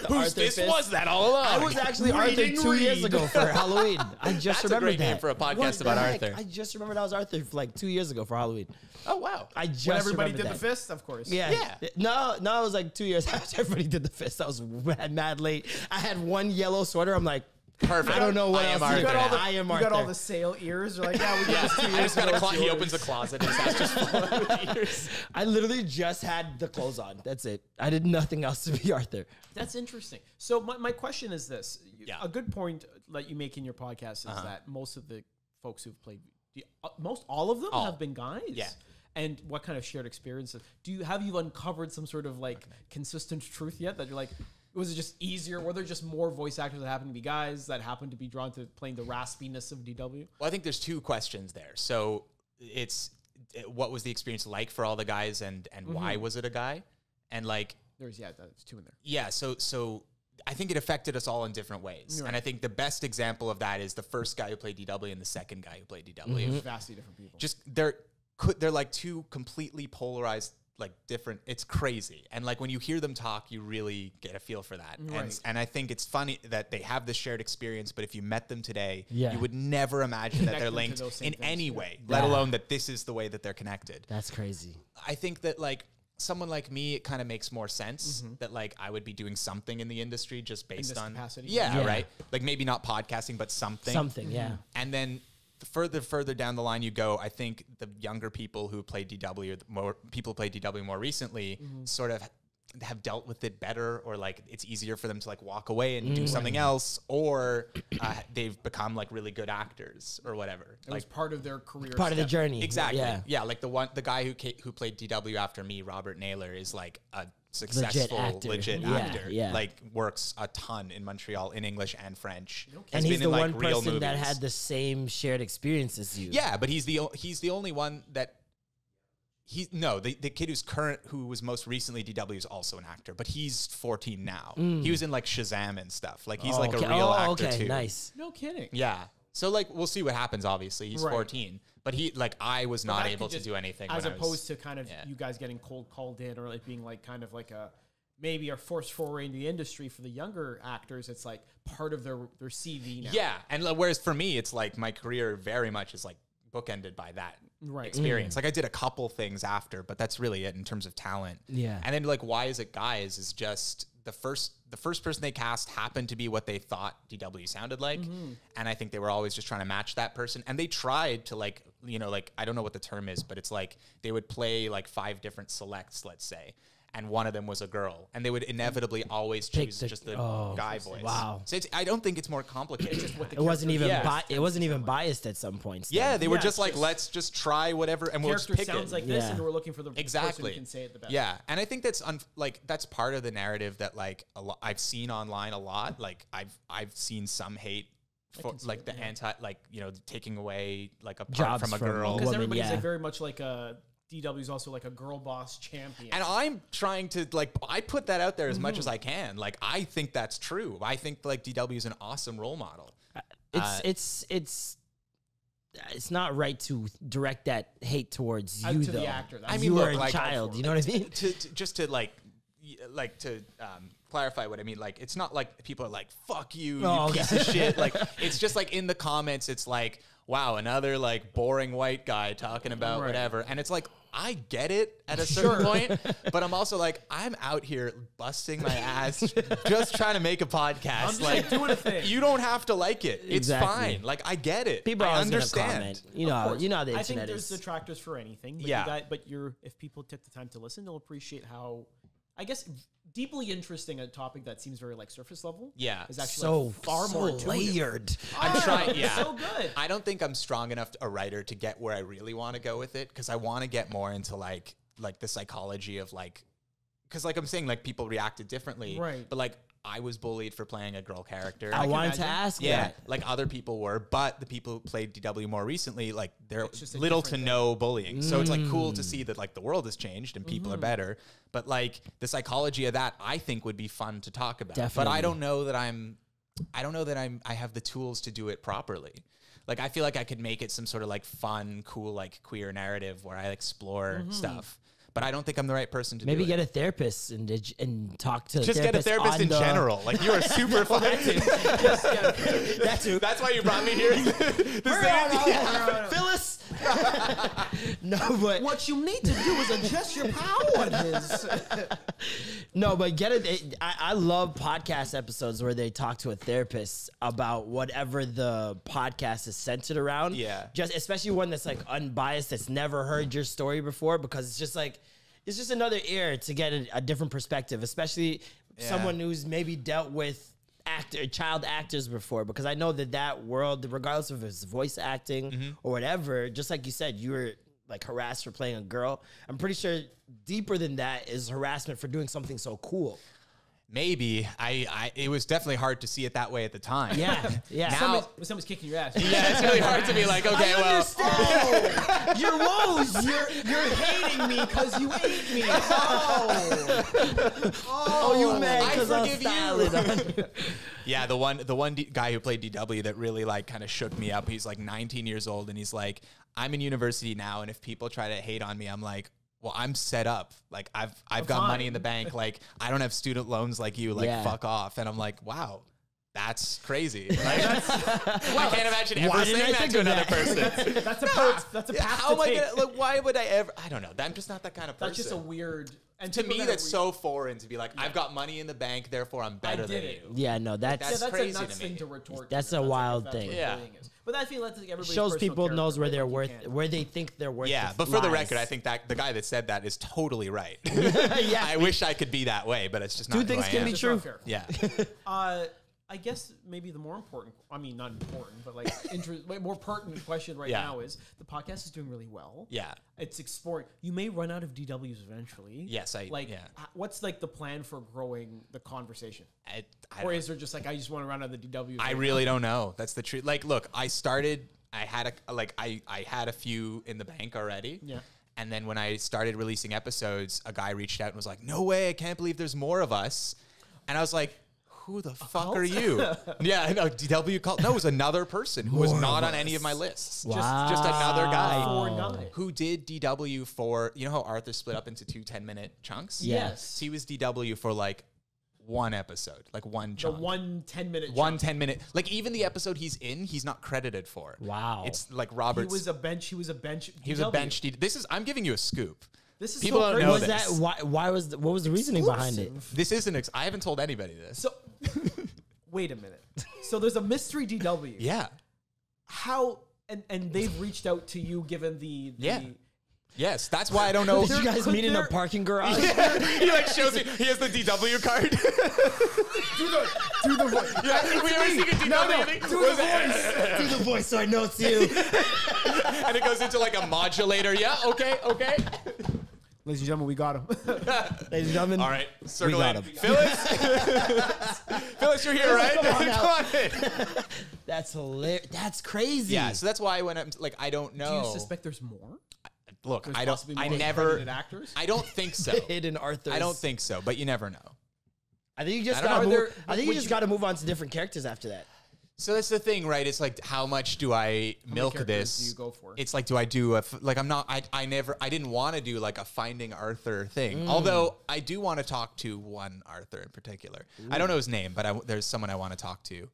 whose Arthur this Fist. was that all along? I was actually Arthur Reading two years ago for (laughs) Halloween. I just That's a remembered great that. name for a podcast What about? Arthur. I just remembered I was Arthur like two years ago for Halloween. oh wow. I just When everybody did remembered the fist, of course. Yeah. Yeah. No, no, it was like two years after everybody did the fist. I was mad, (laughs) mad late. I had one yellow sweater. I'm like, Perfect. I don't know what I else am to You got all the, I am you Arthur. got all the sale ears. You're like, yeah, we did Yeah, two (laughs) I just got ago. a it's clo- he opens the closet. His ass just full of (laughs) ears. I literally just had the clothes on. That's it. I did nothing else to be Arthur. That's interesting. So my, my question is this: Yeah. a good point that you make in your podcast is Uh-huh. that most of the folks who've played, the- uh, most all of them All. have been guys. Yeah. And what kind of shared experiences do you have? You uncovered some sort of like consistent truth yet that you're like. Was it just easier? Were there just more voice actors that happened to be guys that happened to be drawn to playing the raspiness of DW? Well, I think there's two questions there. So it's uh, what was the experience like for all the guys, and and why was it a guy? And like There's yeah, there's two in there. Yeah, so so I think it affected us all in different ways. You're And I think the best example of that is the first guy who played DW and the second guy who played DW. Vastly different people. Just they're could they're like two completely polarized like different it's crazy. And like when you hear them talk, you really get a feel for that. And Right. and I think it's funny that they have this shared experience, but if you met them today, Yeah. you would never imagine that they're linked in things, any yeah. way, let Yeah. alone that this is the way that they're connected. That's crazy. I think that like someone like me, it kind of makes more sense Mm-hmm. that like I would be doing something in the industry just based on capacity? Yeah, Yeah. right. Like maybe not podcasting, but something. Something, yeah. And then the further further down the line you go, I think the younger people who play DW, the more people who play DW more recently, Mm-hmm. sort of have dealt with it better or like it's easier for them to like walk away and Mm. do something else or uh, they've become like really good actors or whatever it was like part of their career. Part of the journey. Exactly. Yeah. Yeah. like the one, the guy who ca- who played DW after me, Robert Naylor, is like a successful, actor. legit Yeah, actor. yeah. Like works a ton in Montreal in English and French. Has And he's been the in, like, one real person that had the same shared experience as you. Yeah, but he's the he's the only one that. He no the, the kid who's current who was most recently DW is also an actor, but he's 14 now. Mm. He was in like Shazam and stuff. Like he's Oh, like okay. a real oh, actor okay, too. Nice. No kidding. Yeah. So like we'll see what happens. Obviously, he's Right. 14, but he like I was But not that could able to do anything as when I was- opposed to kind of yeah. you guys getting cold called in or like being like kind of like a maybe a forced foray into the industry for the younger actors. It's like part of their their CV now. Yeah, and like, whereas for me, it's like my career very much is like bookended by that Right. experience. Mm. Like I did a couple things after, but that's really it in terms of talent. Yeah. and then like why is it guys is just the first the first person they cast happened to be what they thought DW sounded like, mm-hmm. and I think they were always just trying to match that person. And they tried to like you know like I don't know what the term is, but it's like they would play like five different selects, let's say. and one of them was a girl, and they would inevitably always choose the- just the oh, guy voice. wow. So it's, I don't think it's more complicated. what the It wasn't even Yeah. bi- it wasn't even biased at some points. yeah, then. they were Yeah, just like, just- let's just try whatever, and we'll just character pick sounds it. like this, Yeah. and we're looking for the person exactly who can say it the best. Yeah, and I think that's un- like that's part of the narrative that like a lo- I've seen online a lot. Like I've I've seen some hate for like it, the yeah. anti like you know taking away like a part Jobs from a girl. because everybody's yeah. like very much like a DW is also like a girl boss champion. And I'm trying to like I put that out there as much Mm-hmm. as I can. Like I think that's true. I think like DW is an awesome role model. It's Uh, it's it's it's not right to direct that hate towards Uh, you to the though. actor, I mean, you look, a like- child. You know what I mean? to, to just to like like to um, clarify what I mean, like it's not like people are like "fuck you, Oh, you okay. piece of shit." Like (laughs) it's just like in the comments, it's like, "Wow, another like boring white guy talking about Right. whatever," and it's like I get it at a certain point, (laughs) but I'm also like I'm out here busting my ass just trying to make a podcast. I'm like like, doing a thing. you don't have to like it; it's Exactly. fine. Like I get it. People I understand. You know, you know how the I think there's is. detractors for anything. But Yeah. You got, but you're if people took the time to listen, they'll appreciate how, I guess, deeply interesting a topic that seems very like surface level. Yeah. is actually so like, far so more intuitive. layered. I'm Ah, trying. Yeah, so good. I don't think I'm strong enough a writer to get where I really want to go with it because I want to get more into like like the psychology of like because like I'm saying like people reacted differently, Right. But like I was bullied for playing a girl character. I can wanted to ask yeah, that. like other people were, but the people who played DW more recently, like they're little to different no bullying. So it's like cool Mm. to see that like the world has changed and people are Mm-hmm. better. But like the psychology of that, I think would be fun to talk about. But I don't know that I'm, I don't know that I'm, I have the tools to do it properly. Like I feel like I could make it some sort of like fun, cool, like queer narrative where I explore Mm-hmm. stuff. But I don't think I'm the right person to do Maybe do get it. a therapist and and talk to Just get a therapist in the- general. Like you are super (laughs) fun. That's who. That's why you brought me here. (laughs) This thing- (laughs) yeah. Phyllis. no, but What you need to do is adjust your power. Is no, but get it. it- I, I love podcast episodes where they talk to a therapist about whatever the podcast is centered around. Yeah. just especially one that's like unbiased, that's never heard your story before, because it's just like it's just another ear to get a, a different perspective, especially Yeah. someone who's maybe dealt with actor child actors before because i know that that world regardless of it's voice acting Mm-hmm. or whatever just like you said you were like harassed for playing a girl i'm pretty sure deeper than that is harassment for doing something so cool Maybe I, I. It was definitely hard to see it that way at the time. yeah (laughs) yeah Now- somebody's, somebody's kicking your ass. yeah, it's really hard to be like, okay, I well, understand. (laughs) your woes You're you're hating me because you ate me. Oh, oh, oh you mad I 'cause I'm forgive you. styling on you. (laughs) yeah. The one, the one D- guy who played DW that really like kind of shook me up. He's like 19 years old, and he's like, I'm in university now, and if people try to hate on me, I'm like. Well, I'm set up. Like I've I've oh, got money in the bank. (laughs) Like I don't have student loans like you. Like Yeah. fuck off. And I'm like, wow, that's crazy. (laughs) Like, (laughs) I can't imagine ever saying that to another that? person. that's a path. That's a Yeah, path how to am I gonna? Like, why would I ever? I don't know. I'm just not that kind of person. That's just a weird. And to me, that that's re- so foreign to be like, I've got money in the bank, therefore I'm better did than it. you. yeah no that's, Yeah, That's that's crazy a nuts to me. thing to retort. That's to. a like, wild if that's thing. Yeah. Bullying is. But I feel that's like everybody's shows people knows where right? they're Like, worth where they think they're worth Yeah, but for the record, I think that the guy that said that is totally right. (laughs) yeah (laughs) I wish I could be that way, but it's just not. Two who things I can am. be true. Yeah, (laughs) Uh, I guess maybe the more important, I mean, not important, but like (laughs) more pertinent question right Yeah. now is the podcast is doing really well. yeah. It's exploring. You may run out of DWs eventually. Yes, I- like. yeah. What's like the plan for growing the conversation, I, I, or is there just like I just want to run out of the DWs? I right really don't know. That's the truth. Like, look, I started. I had a like I I had a few in the bank already. Yeah. And then when I started releasing episodes, a guy reached out and was like, "No way! I can't believe there's more of us." And I was like, "Who the fuck are you?" (laughs) yeah, I know. DW cult. No, it was another person who was not on any of my lists. Wow. Just just another guy? Four nine. who did DW for you know how Arthur split up into two 10 minute chunks? Yeah. Yes. He was DW for like one episode, like one the chunk. one 10 minute. One chunk. 10 minute like even the episode he's in he's not credited for Wow. it's like He Robert's was a bench. He was a bench. he was a DW. bench D- this is i'm giving you a scoop This is People so don't crazy. know was this. that why why was the, what was the reasoning behind it this isn't ex- i haven't told anybody this So, wait a minute. So there's a mystery DW. yeah How and and they've reached out to you given the, the Yeah. Yes, that's why I don't know. Did you guys could meet in a parking garage? (laughs) he like shows me. He has the DW card. Do the do the voice. yeah, we ever seen a DW No, no, do the it- Do the voice so I know it's you. (laughs) and it goes into like a modulator. Yeah, okay, okay. Ladies and gentlemen, we got him. (laughs) Ladies and gentlemen. All right, circle got in. him. Phyllis, (laughs) (laughs) Phyllis, you're here, right? Come on now. Come on in. That's hilarious. That's crazy. Yeah, so that's why when I'm like, I don't know. Do you suspect there's more? Look, There's I don't. possibly I never. actors. I don't think so. Hidden Arthur. I don't think so, but you never know. I think you just gotta know. move. Are there- I think you just gotta move on to different characters after that. So that's the thing, right? It's like how much do I milk characters this? do you go for? It's like do I do a f- like I'm not I I never I didn't want to do like a Finding Arthur Mm. thing. Although I do want to talk to one Arthur in particular. I don't know his name, but I, there's someone I want to talk to.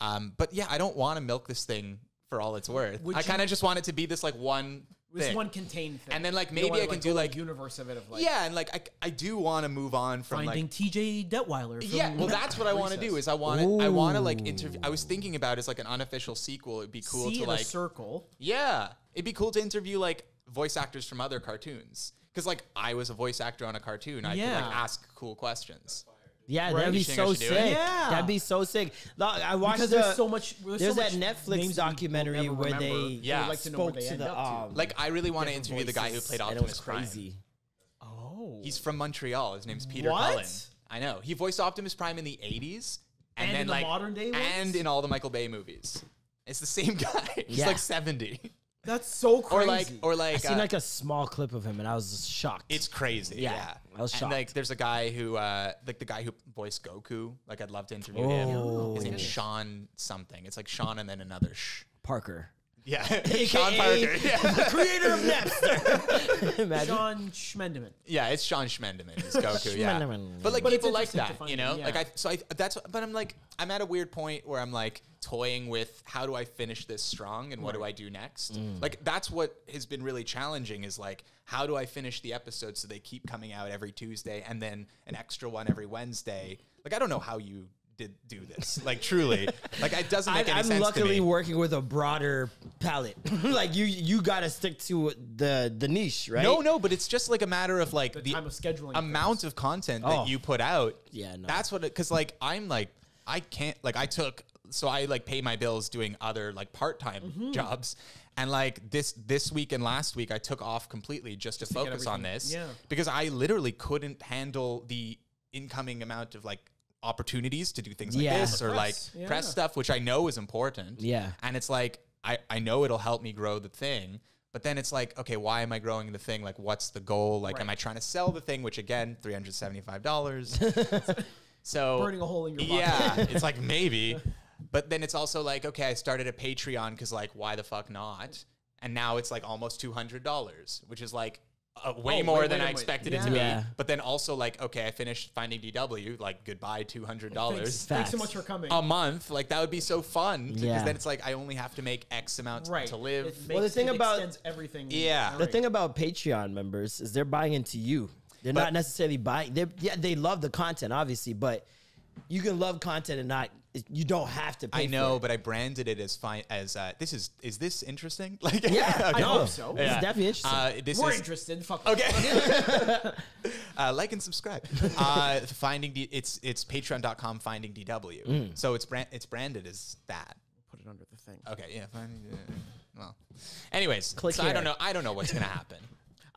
Um, but yeah, I don't want to milk this thing for all it's worth. Would I you- kind of just want it to be this like one This one contained thing. And then, like, maybe I can do, like- universe of it of like yeah, and like I, I do want to move on from finding like T.J. Detweiler. Yeah, well, that's what I want to do. Is I want to, I want to like interview. I was thinking about as like an unofficial sequel. It'd be cool See to like a circle. Yeah, it'd be cool to interview like voice actors from other cartoons. Because like I was a voice actor on a cartoon, I could like ask cool questions. Yeah, Right. that'd be You think I so sick. Yeah. That'd be so sick. Look, I watched Because the, there's so much. There's, there's so that much Netflix names we will documentary where remember. they Yeah. We'd like to know where spoke they to end the up um, Like I really want to interview the guy who voices, played and Optimus it was Prime. crazy. Oh. He's from Montreal. His name's Peter What? Cullen. I know. He voiced Optimus Prime in the 80s and, And then in the like modern day ones? and in all the Michael Bay movies. It's the same (laughs) guy. He's Yeah. like 70. That's so crazy. Or like or I like seen uh, like a small clip of him and I was shocked. It's crazy. Yeah, Yeah. I was And like there's a guy who uh like the guy who voiced Goku. Like I'd love to interview Oh. him. His name's Sean something. It's like Sean and then another sh. Parker, Yeah. AKA (laughs) Sean Parker. Yeah. (laughs) the creator of Napster. (laughs) Sean John Schmendeman. Yeah, it's Sean Schmendeman. It's Goku. yeah. But like But people like that, you know? yeah. Like I so I that's but I'm like I'm at a weird point where I'm like toying with how do I finish this strong and what do I do next? Mm. Like that's what has been really challenging is like how do I finish the episodes so they keep coming out every Tuesday and then an extra one every Wednesday? Like I don't know how you did do this. (laughs) Like truly. like it doesn't I, make any I'm sense to luckily me. working with a broader palette. (laughs) like you, you gotta stick to the the niche, right? No, no, but it's just like a matter of like The the time of scheduling amount of content that Oh. you put out. Yeah, no. that's what. Because like I'm like I can't like I took so I like pay my bills doing other like part time Mm-hmm. jobs, and like this this week and last week I took off completely just to get focus on this. yeah. because I literally couldn't handle the incoming amount of like opportunities to do things like Yeah. this or Press, like yeah. press stuff, which I know is important. Yeah. And it's like, I, I know it'll help me grow the thing. But then it's like, okay, why am I growing the thing? Like, what's the goal? Like, am I trying to sell the thing? Which again, three hundred seventy-five dollars. (laughs) so Burning a hole in your pocket. yeah, it's like maybe. (laughs) But then it's also like, okay, I started a Patreon because like, why the fuck not? And now it's like almost two hundred dollars, which is like uh, way Oh, more wait, than wait, I wait. expected it Yeah. to be. Yeah. But then also like, okay, I finished Finding DW. Like, goodbye, two hundred dollars. thanks so much for coming. a month. Like that would be so fun because Yeah. then it's like I only have to make X amount right. to live. It Well, the thing about- everything. Yeah. The thing about Patreon members is they're buying into you. They're But- not necessarily buying. They yeah, they love the content, obviously, but you can love content and not. You don't have to. pay I know, for it. but I branded it as fine as uh, this is is this interesting? (laughs) Like yeah, (laughs) I no, hope so. It's definitely interesting. Uh, this We're is interested. Fuck. okay. (laughs) uh, like and subscribe. Uh, finding D, it's it's patreon.com finding DW. Mm. So it's brand it's branded as that. Put it under the thing. Okay, yeah. Finding, uh, well, anyways, Click so I don't know. I don't know what's gonna happen.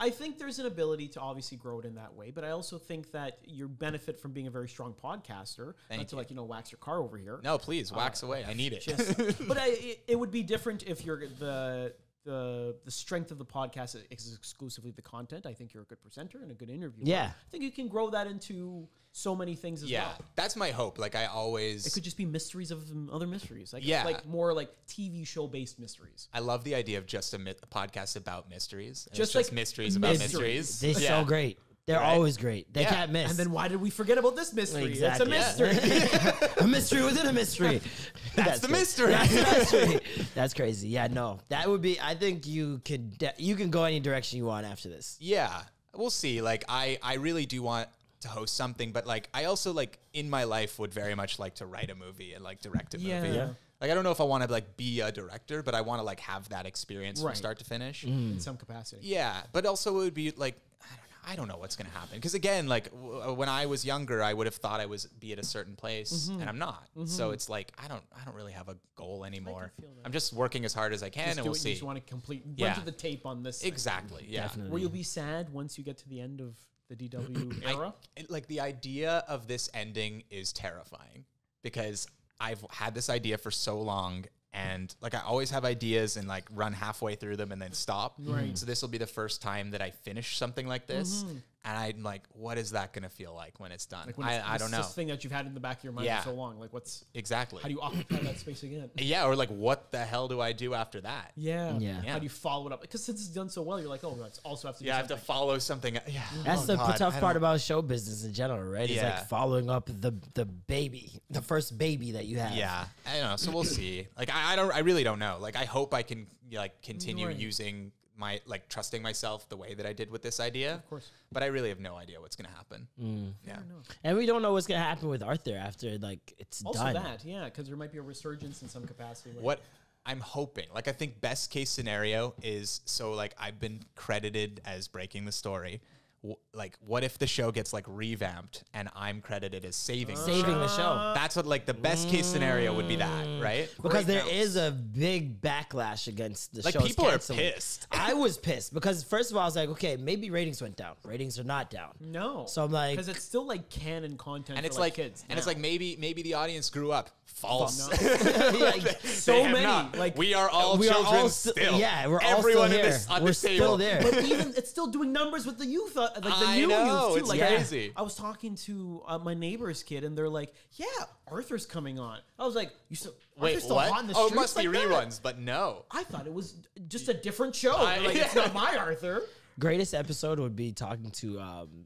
I think there's an ability to obviously grow it in that way, but I also think that you benefit from being a very strong podcaster. Thank not to you. like you know wax your car over here. No, please wax uh, away. I need it. Just, but I, it, it would be different if you're the the the strength of the podcast is exclusively the content. I think you're a good presenter and a good interviewer. Yeah. I think you can grow that into so many things as yeah, well. that's my hope. Like I always. It could just be mysteries of other mysteries, like Yeah. like more like TV show based mysteries. I love the idea of just a, myth, a podcast about mysteries. and Just like mysteries about mysteries. mysteries. They're Yeah. so great. They're Right? always great. They Yeah. can't miss. And then why did we forget about this mystery? Exactly. It's a mystery. (laughs) a mystery within a mystery. (laughs) That's, the great. mystery. That's the (laughs) mystery. That's crazy. Yeah, no, that would be. I think you could. De- you can go any direction you want after this. Yeah, we'll see. Like I, I really do want to host something, but like I also like in my life would very much like to write a movie and like direct a movie. Yeah. Yeah. like I don't know if I want to like be a director, but I want to like have that experience Right. from start to finish. Mm. in some capacity. Yeah, but also it would be like I don't know. I don't know what's gonna happen because again, like w- uh, when I was younger, I would have thought I was be at a certain place, Mm-hmm. and I'm not. So it's like I don't, I don't really have a goal anymore. I'm just working as hard as I can, Just and we'll it, see. You just want to complete run Yeah. to the tape on this. thing. exactly. Yeah. Definitely. Where you'll be sad once you get to the end of the DW (clears throat) I- era. it- like the idea of this ending is terrifying because I've had this idea for so long and like I always have ideas and like run halfway through them and then stop. Right. So this will be the first time that I finish something like this mm-hmm. And I'm like what is that going to feel like when it's done? Like when I, it's I don't know. This thing that you've had in the back of your mind Yeah. for so long. Like, what's Exactly. how do you occupy that space again? (laughs) yeah, or like what the hell do I do after that? Yeah. Yeah. How do you follow it up? Because since it's done so well, you're like, oh, that's also have to. Do Yeah, I have to follow something. Yeah. Oh, that's Oh, the God, tough part about show business in general, right? It's Yeah. like following up the the baby, the first baby that you have. Yeah, I don't know. So we'll see. Like, I, I don't. I really don't know. Like, I hope I can like continue Right. using my like trusting myself the way that I did with this idea. Of course. But I really have no idea what's gonna happen. Mm. Yeah. And we don't know what's gonna happen with Arthur after like it's Also done. that, yeah, because there might be a resurgence in some capacity. where- What I'm hoping, like, I think best case scenario is so like I've been credited as breaking the story. W- like, what if the show gets like revamped and I'm credited as saving? the Saving show? the show. That's what like the best case scenario would be that, right? Because there Right now. is a big backlash against the show. Like, show's people are pissed. I (laughs) was pissed because first of all, I was like, okay, maybe ratings went down. Ratings are not down. No. So I'm like- because it's still like canon content, and for, it's like, kids, and it's like maybe maybe the audience grew up. False. (laughs) (laughs) Like, so They have many. not. Like we are all we are children all still. still, yeah, we're all Everyone still in here. this on we're this table. still there. but even it's still doing numbers with the youth, uh, like the I new know, youth too. it's like crazy. I was talking to uh, my neighbor's kid, and they're like, "Yeah, Arthur's coming on." I was like, "You still Wait, Arthur's still what? hot in the oh, it streets must be like that?" reruns, but no. I thought it was just a different show. I- like it's (laughs) not my Arthur. Greatest episode would be talking to um,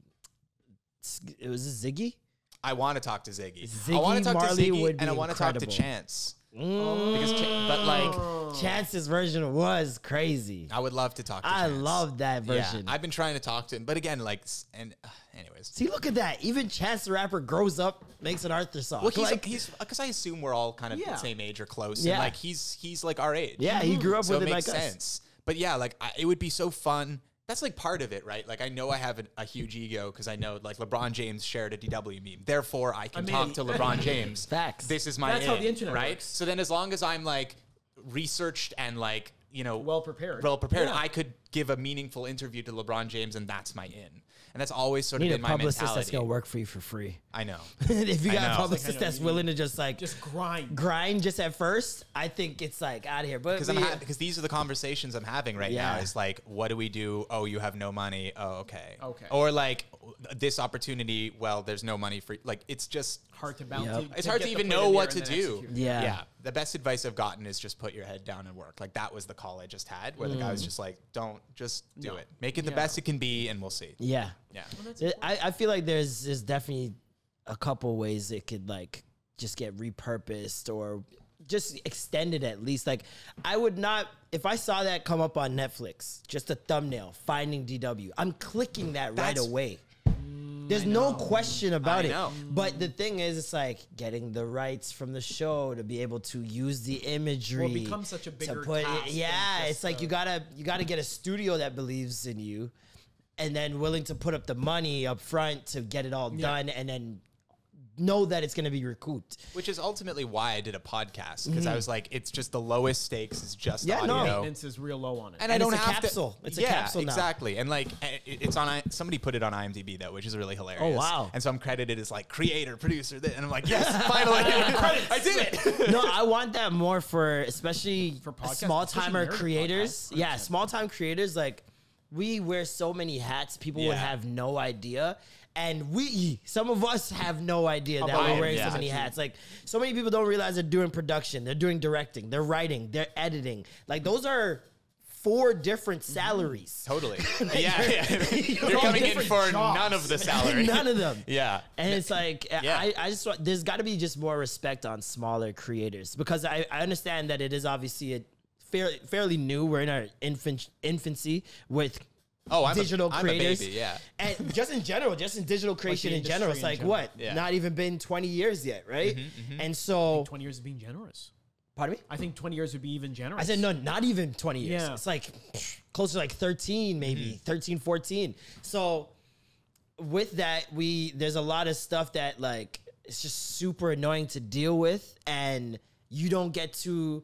S- it was it Ziggy. I want to talk to Ziggy. I Ziggy want to talk Marley to Ziggy, would and I want to talk to incredible. Chance. Because, Ch- but like, Chance's version was crazy. I would love to talk. to I Chance. love that Yeah, version. I've been trying to talk to him, but again, like, s- and uh, anyways. See, look at that. Even Chance the Rapper grows up, makes an Arthur song. Well, he's like, he's because I assume we're all kind of Yeah. the same age or close, Yeah. and like he's he's like our age. yeah, he grew up so with it it makes like us. sense. But yeah, like I, it would be so fun. That's like part of it, right? Like I know I have a, a huge ego because I know like LeBron James shared a DW meme. Therefore, I can I talk to LeBron (laughs) James. Facts. This is my That's how the internet right? works. So then, as long as I'm like researched and like you know Well prepared. well prepared, Yeah. I could give a meaningful interview to LeBron James, and that's my in. And that's always sort You of need a been my publicist mentality. that's gonna work for you for free. I know. (laughs) if you got a publicist Like, that's willing to just like Just grind. grind just at first, I think it's like out of here. But because I'm ha- because these are the conversations I'm having right now. Yeah. Is like, what do we do? Oh, you have no money. Oh, okay. Okay. Or like this opportunity. Well, there's no money for. Like, it's just Hard to balance. Yep. it's to hard to even know what to air and then do. Yeah. Yeah. The best advice I've gotten is just put your head down and work. Like that was the call I just had, where the guy was mm. just like, "Don't just do No. it. Make it the Yeah. best it can be, and we'll see." yeah. Yeah. There- I, I feel like there's there's definitely a couple ways it could like just get repurposed or just extended at least. Like I would not if I saw that come up on Netflix, just a thumbnail, finding DW. I'm clicking that right away. Mm, There's no question about I it. know. But the thing is, it's like getting the rights from the show to be able to use the imagery. Well, it becomes such a bigger put task yeah, it's like the- you gotta you gotta get a studio that believes in you, and then willing to put up the money up front to get it all done, and then know that it's gonna be recouped. Which is ultimately why I did a podcast because I was like, it's just the lowest stakes is just Mm-hmm. Yeah, no. audio. Maintenance is real low on it. and, And I don't it's a have capsule. to. It's a yeah, capsule now. exactly. And like, eh, it's on. Somebody put it on IMDb though, which is really hilarious. Oh, wow. And so I'm credited as like creator, producer, and I'm like, yes, (laughs) finally, (laughs) (laughs) I did it. no, I want that more for especially for small timer especially creators. podcasts, Yeah, small time creators like we wear so many hats, people would have no idea. And we, some of us have no idea that we're wearing yeah. so many hats. Like, so many people don't realize they're doing production, they're doing directing, they're writing, they're editing. Like, those are four different mm-hmm. salaries. Totally. (laughs) yeah, yeah. You're (laughs) all coming in for jobs. none of the (laughs) salary. None of them. Yeah. And it's like Yeah. I, I just want there's got to be just more respect on smaller creators because I, I understand that it is obviously a fairly fairly new. We're in our infant infancy with Oh, I'm a- digital I'm a creators. baby, yeah. and (laughs) just in general, just in digital creation in general, it's like general. what? Yeah. Not even been 20 years yet, right? Mm-hmm, And so 20 years of being generous. Pardon me? I think 20 years would be even generous. I said, no, not even 20 years. Yeah. It's like closer to like 13, maybe 13, 14. So with that, we, there's a lot of stuff that like, it's just super annoying to deal with. And you don't get to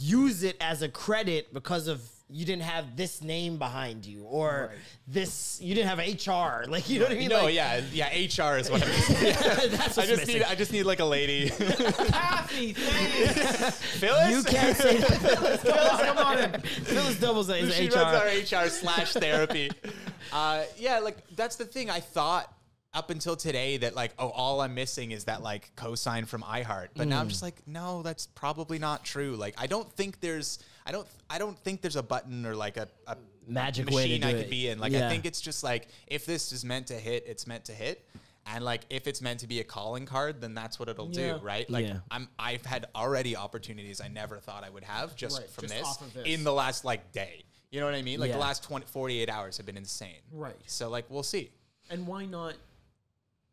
use it as a credit because of you didn't have this name behind you or Right. this, you didn't have HR. Like, you know what I mean? No, like, yeah, yeah. HR is what I'm. (laughs) that's what's I just missing. need. I just need like a lady. Kathy, (laughs) thanks. Phyllis. you can't say that. (laughs) Come on in. Phyllis Doubles is she HR. runs our HR slash therapy. uh, yeah, like that's the thing. I thought up until today that like, oh, all I'm missing is that like cosign from iHeart. But now I'm just like, no, that's probably not true. Like, I don't think there's, I don't, I don't think there's a button or like a, a Magic way to machine do I it. could be in. Like, Yeah. I think it's just like if this is meant to hit, it's meant to hit. And like if it's meant to be a calling card, then that's what it'll Yeah. do, right? Like Yeah. I'm I've had already opportunities I never thought I would have just Right, from just this, off of this. in the last like day. You know what I mean? Like Yeah. the last 20, 48 hours have been insane. Right. So like we'll see. And why not?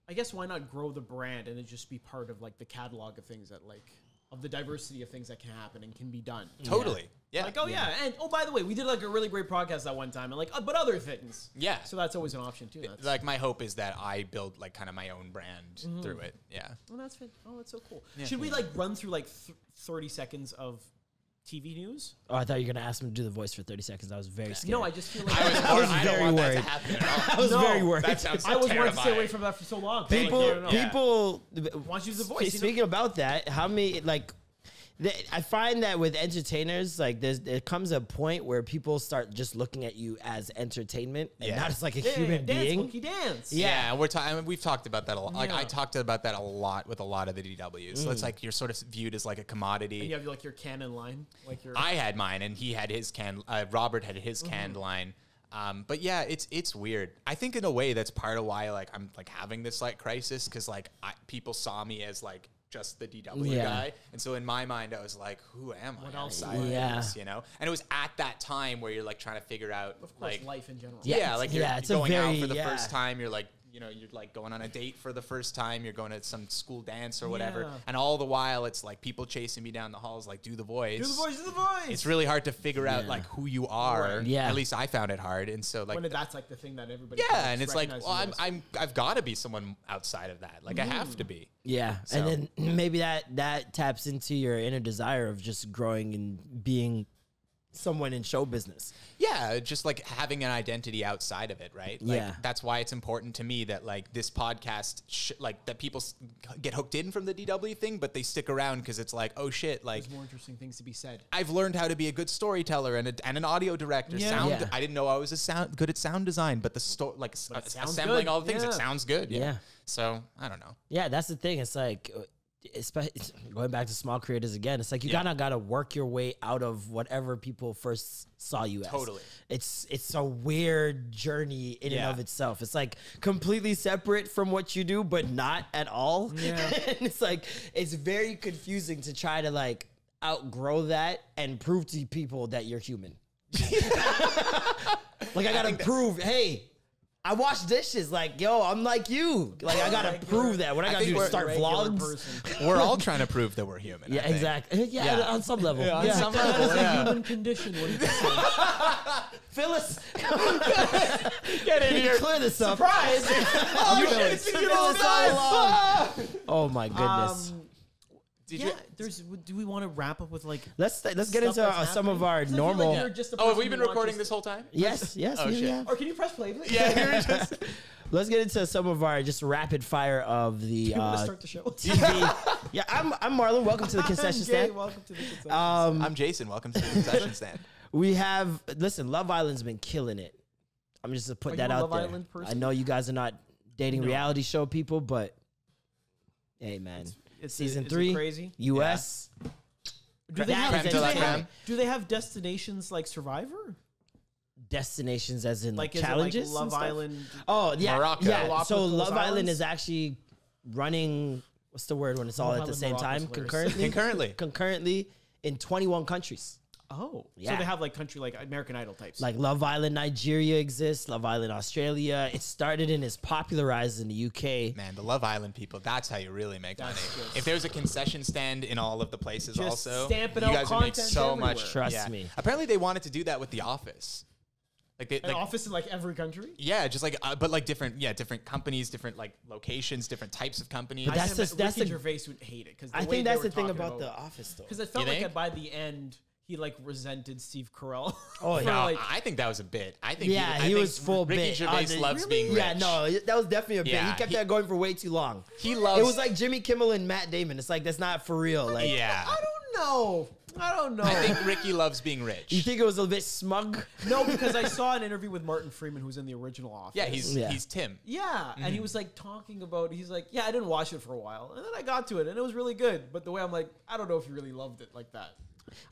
I guess why not grow the brand and it just be part of like the catalog of things that like of the diversity of things that can happen and can be done. Totally. Yeah. Like oh yeah. and oh by the way, we did like a really great podcast that one time, and like uh, but other things. Yeah. So that's always an option too. That's, like my hope is that I build like kind of my own brand through it. Yeah. oh, that's fit. Oh, that's so cool. Should we like run through like th- thirty seconds of TV news? Oh, I thought you were gonna ask me to do the voice for 30 seconds. I was very scared. No, I just feel (laughs) like I was, I was I don't very want worried. that to happen at all. (laughs) I was No, very worried. That sounds so I was worried to stay away from that for so long. so, like, people, no, no. people. Want you to use the voice, you know? Speaking about that, how many like? Th- I find that with entertainers, like there's there comes a point where people start just looking at you as entertainment and Yeah. not as like a Yeah, human dance, being. monkey dance. Yeah, yeah we're talking. We've talked about that a lot. Like I talked about that a lot with a lot of the DWs. So it's like you're sort of viewed as like a commodity. And you have like your canon line, like your. I had mine, and he had his can. Uh, Robert had his canned line. Um, but yeah, it's it's weird. I think in a way that's part of why like I'm like having this like crisis because like I, people saw me as like just the DW Yeah. guy, and so in my mind I was like, who am I? What else outside am I? Yeah. this, you know. And it was at that time where you're like trying to figure out of course, like life in general. Yeah. yeah, like you're yeah, it's a going out for the yeah. first time. You're like, you know, you're like going on a date for the first time. You're going to some school dance or whatever, Yeah. and all the while it's like people chasing me down the halls, like do the voice. Do the voice, do the voice. It's really hard to figure out like who you are. Right. Yeah. At least I found it hard, and so like when that's like the thing that everybody. yeah, and it's like, well, I'm, I'm i've got to be someone outside of that. Like I have to be. Yeah, So- and then maybe that that taps into your inner desire of just growing and being someone in show business. Yeah, just like having an identity outside of it, right? Like, Yeah. That's why it's important to me that like this podcast, sh- like that people s- get hooked in from the DW thing, but they stick around because it's like, oh shit, like There's more interesting things to be said. I've learned how to be a good storyteller and, a, and an audio director. Yeah. Sound. Yeah. I didn't know I was a sound good at sound design, but the sto- like s- But it assembling good. all the things, Yeah. it sounds good. Yeah. Yeah. So I don't know. Yeah, that's the thing. It's like, uh, especially going back to small creators again. It's like you Yeah. gotta gotta work your way out of whatever people first saw you as. Totally. It's it's a weird journey in Yeah. and of itself. It's like completely separate from what you do, but not at all. Yeah. (laughs) and it's like it's very confusing to try to like outgrow that and prove to people that you're human. (laughs) like I gotta prove, hey. I wash dishes, like yo. I'm like you. Like I gotta (laughs) prove that. What I I gotta think do? we're Start Regular vlogs? person. (laughs) We're all trying to prove that we're human. Yeah, exactly. (laughs) Yeah, Yeah. on some level. Yeah, on Yeah. some level, is yeah. human condition. What do you say? Phyllis, Get in here. clear this up. Surprise! Oh, shit, it's been Phyllis all all. Oh my goodness. um, Did yeah, you? there's. Do we want to wrap up with like? let's let's get into uh, some of our our 'Cause I feel like normal. you're just a Oh, have we been recording this whole time? yes, (laughs) yes. Oh, shit. yeah. Or can you press play? Please? Yeah, here it is. Let's get into some of our just rapid fire of the You want to uh, start the show? (laughs) TV. yeah, I'm I'm Marlon. Welcome to the (laughs) concession Jay, stand. Welcome to the concession Um, I'm Jason. Welcome to the concession stand. we have listen. Love Island's been killing it. I'm just to put Are that you a out Love there. Island I know you guys are not dating No. reality show people, but hey, man, It's- season is it three, crazy? U.S. Do they, have, do, they have, do they have destinations like Survivor? destinations, as in like, Like challenges, like Love? Island? Oh yeah, Morocco. yeah. Galapagos So Love Island is actually running. What's the word when it's all Love at the Island same Morocco's time hilarious. concurrently? (laughs) Concurrently. concurrently in 21 countries. Oh, so they have like country like American Idol types. Like Love Island Nigeria exists, Love Island Australia. It started and is popularized in the UK. Man, the Love Island people, that's how you really make That's money. good. If there's a concession stand in all of the places Just also, stamping you out guys would make content so much. everywhere. Trust me. Apparently they wanted to do that with The Office. Like they an like office in like every country. yeah, just like uh, but like different yeah, different companies, different like locations, different types of companies. But that's I just- that's Ricky the- Gervais would hate it because I think that's the thing about, the Office, though. because it felt You like by the end he like resented Steve Carell. (laughs) Oh, for, yeah. like, I think that was a bit. I think Yeah, I he think was full Ricky bit. Gervais Oh, the- loves Really? being rich. Yeah, no, that was definitely a bit. Yeah, he kept he- that going for way too long. He loves. It was like Jimmy Kimmel and Matt Damon. It's like that's not for real. Like, yeah. I don't know. I don't know. I think Ricky loves being rich. you think it was a bit smug? no, because I saw an interview with Martin Freeman, who's in the original Office. yeah, he's Yeah. he's Tim. Yeah, and he mm-hmm. was like talking about. He's like, yeah, I didn't watch it for a while, and then I got to it, and it was really good. But the way I'm like, I don't know if you really loved it like that.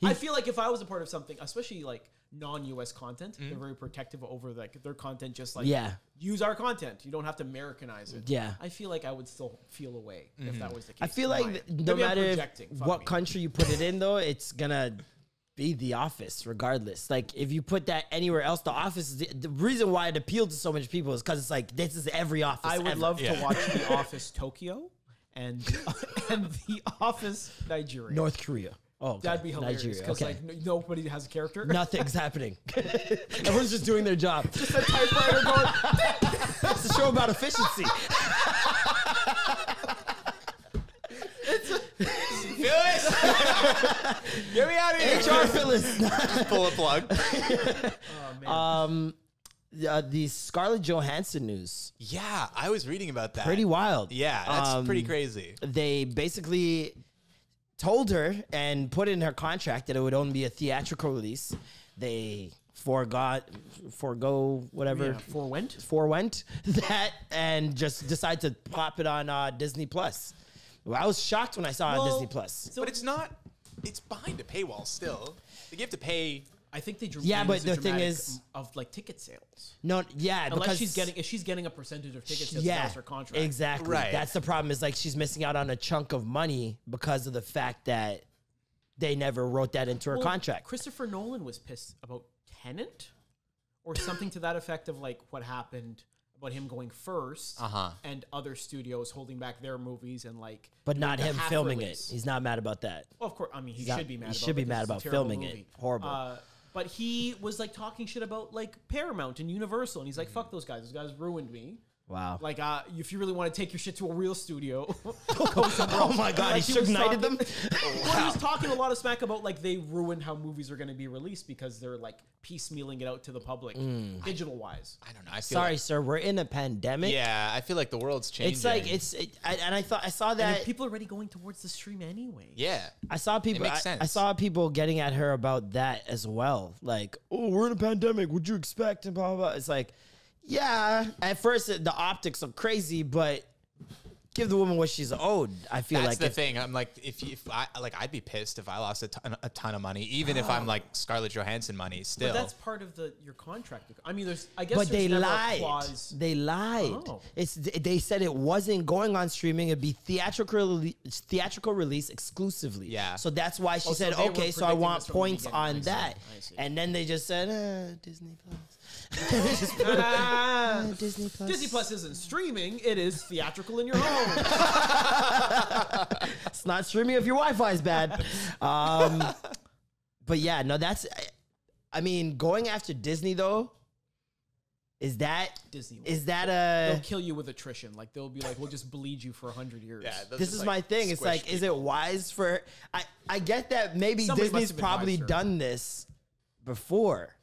I feel like if I was a part of something, especially like non-US content, they're mm-hmm. very protective over like their content. Just like Yeah. use our content. You don't have to Americanize it. Yeah. I feel like I would still feel away if mm-hmm. that was the case. I feel like th- no matter what me. country you put it in, though, it's gonna be The Office, regardless. Like if you put that anywhere else, The Office. Is the, the reason why it appealed to so much people is because it's like this is every Office. I would ever. love Yeah. to watch The (laughs) Office Tokyo and (laughs) and The Office Nigeria. North Korea. Oh, okay. That'd be hilarious Nigeria. because Okay. like n- nobody has a character. (laughs) Nothing's happening. (laughs) Everyone's just doing their job. Just a typewriter going. (laughs) It's a show about efficiency. Phyllis, Get me out of here. HR Phyllis. Pull a plug. Oh man. um, uh, the Scarlett Johansson news. yeah, I was reading about that. Pretty wild. Yeah, that's pretty Um, crazy. They basically told her and put in her contract that it would only be a theatrical release. They forgot, forego whatever. yeah, forewent. forewent (laughs) that and just decided to pop it on uh, Disney Plus. Well, I was shocked when I saw it on Disney Plus. So but it's not. It's behind a paywall still. Like, you have to pay. I think they. dr- Yeah, but the thing is- of like ticket sales. No, yeah, Unless because she's getting, if she's getting a percentage of ticket sales, yeah, that's her contract. exactly. Right. That's the problem. Is like she's missing out on a chunk of money because of the fact that they never wrote that into her Well, contract. Christopher Nolan was pissed about Tenet, or something to that effect of like what happened about him going 1st Uh-huh. and other studios holding back their movies and like. but not him filming release. it. He's not mad about that. Well, of course. I mean, he not- should be mad. he about should be mad about terrible filming it. Horrible. Uh, but he was like talking shit about like Paramount and Universal, and he's like, mm-hmm. "Fuck those guys. Those guys ruined me." Wow. Like, uh, if you really want to take your shit to a real studio, (laughs) (laughs) oh my god, Like, he he was ignited talking- them. (laughs) well, he was talking a lot of smack about like they ruin how movies are going to be released because they're like piecemealing it out to the public, Mm. digital wise. I don't know. I feel Sorry, Like, sir. We're in a pandemic. yeah, I feel like the world's changing. It's like it's, it, I, and I thought I saw that if people are already going towards the stream anyway. Yeah. I saw people. makes I, I saw people getting at her about that as well. Like, oh, we're in a pandemic. Would you expect? And blah blah. blah. It's like, yeah. At first, it, the optics are crazy, but give the woman what she's owed. I feel That's like the if- thing. I'm like, if, if I like, I'd be pissed if I lost a ton, a ton of money, even if I'm like Scarlett Johansson money. Still, But that's part of the your contract. I mean, there's I guess But there's they never a lied. clause- They lied. Oh. It's they said it wasn't going on streaming. It'd be theatrical rele- theatrical release exclusively. Yeah. So that's why she Oh, said, they were okay, so I want this from the points on that. And then they just said, uh, Disney Plus. Just- Ah, uh, Disney Plus. Disney Plus isn't streaming; it is theatrical in your home. (laughs) It's not streaming if your Wi-Fi is bad. Um, but yeah, no, that's. I mean, going after Disney though, is that Disney. will. is that a? They'll a? kill you with attrition. Like they'll be like, "We'll just bleed you for hundred years." yeah. they'll This just, is like, my thing. It's squish like, is it wise for? I I get that maybe Somebody must Disney's have probably advised her. done this before.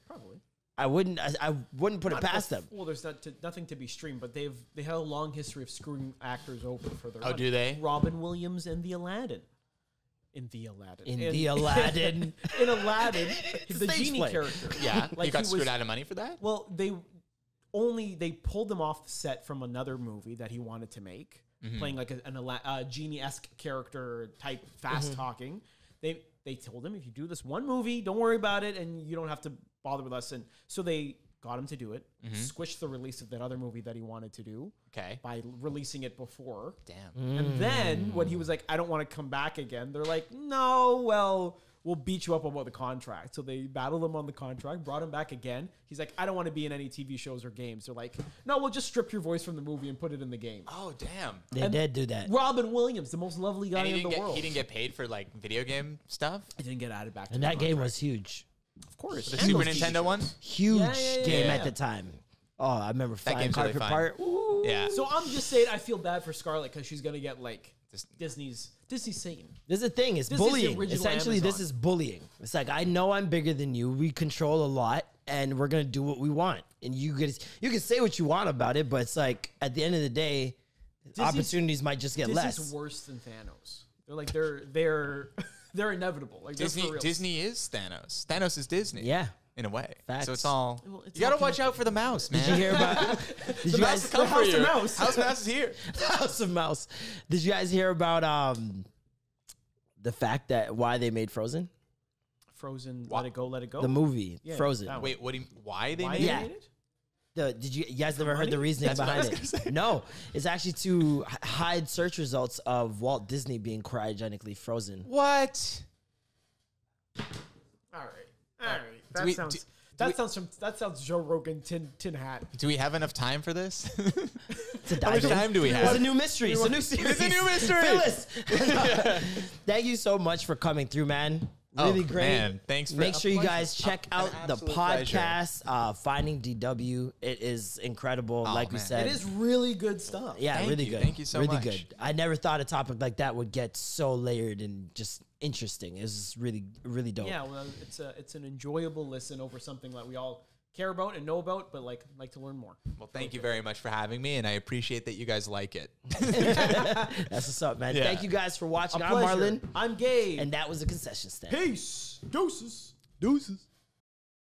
Probably. I wouldn't. I, I wouldn't put it past bef- them. Well, there's not to, nothing to be streamed, but they've they had a long history of screwing actors over for their. Oh, money. do they? Robin Williams in the Aladdin. In the Aladdin. In the (laughs) Aladdin. in Aladdin, (laughs) the Stage genie play. character. Yeah, like you got he screwed was- out of money for that. Well, they only they pulled him off the set from another movie that he wanted to make, Mm-hmm. playing like a, an Ala- uh, genie esque character type, fast Mm-hmm. talking. They they told him if you do this one movie, don't worry about it, and you don't have to bother with us. And so they got him to do it, Mm-hmm. squished the release of that other movie that he wanted to do Okay. by releasing it before. Damn. Mm. And then when he was like, I don't want to come back again, they're like, no, well, we'll beat you up about the contract. So they battled him on the contract, brought him back again. He's like, I don't want to be in any TV shows or games. They're like, no, we'll just strip your voice from the movie and put it in the game. Oh damn. They And did do that. Robin Williams, the most lovely guy he in didn't, the get, world. he didn't get paid for like video game stuff. He didn't get added back. to And the that game was huge. Of course, The And Super Nintendo TV one. Huge Yeah, yeah, yeah, game yeah. at the time. Oh, I remember flying game's car really for part. Ooh. Yeah. So I'm just saying, I feel bad for Scarlett because she's gonna get like Disney's Disney's Satan. This is the thing. It's This bullying. original Essentially, this is bullying. It's like I know I'm bigger than you. We control a lot, and we're gonna do what we want. And you can you can say what you want about it, but it's like at the end of the day, Disney's- opportunities might just get Disney's less. worse than Thanos. They're like they're they're (laughs) they're inevitable. Like Disney. Disney is Thanos. Thanos is Disney. Yeah. In a way. Facts. So it's all Well, it's you gotta watch out for the mouse, man. Did you hear about? (laughs) Did you mouse guys come for House of. Mouse. House of Mouse is here. (laughs) House of Mouse? Did you guys hear about um the fact that why they made Frozen Frozen. Wha- Let it go. Let it go. the movie Yeah, Frozen? Wait, what do you, why they Why made they Yeah. made it? The, did you, you guys never heard the reasoning That's what I behind was gonna it? No, it's actually to h- hide search results of Walt Disney being cryogenically frozen. What? All right. All right. That we- sounds. do- that we- sounds some. That sounds Joe Rogan tin tin hat. Do we have enough time for this? (laughs) To (laughs) How much dive in. time do we have? It's have? a new mystery. It's a new series. It's a new mystery. Phyllis. (laughs) Thank you so much for coming through, man. Really Oh, great. man. Thanks for- Make a sure you guys check An out the podcast, uh, Finding DW. It is incredible. Oh, like we said, It is really good stuff. Yeah, Thank really you. good. Thank you so really much. Really good. I never thought a topic like that would get so layered and just interesting. It was really, really dope. Yeah, well, it's a it's an enjoyable listen over something that we all care about and know about, but like like to learn more. well, thank you very much for having me, and I appreciate that you guys like it. (laughs) That's what's up, man. Yeah. Thank you guys for watching. A I'm pleasure. Marlon, I'm Gabe. and that was a concession stand. peace. Doses. Deuces.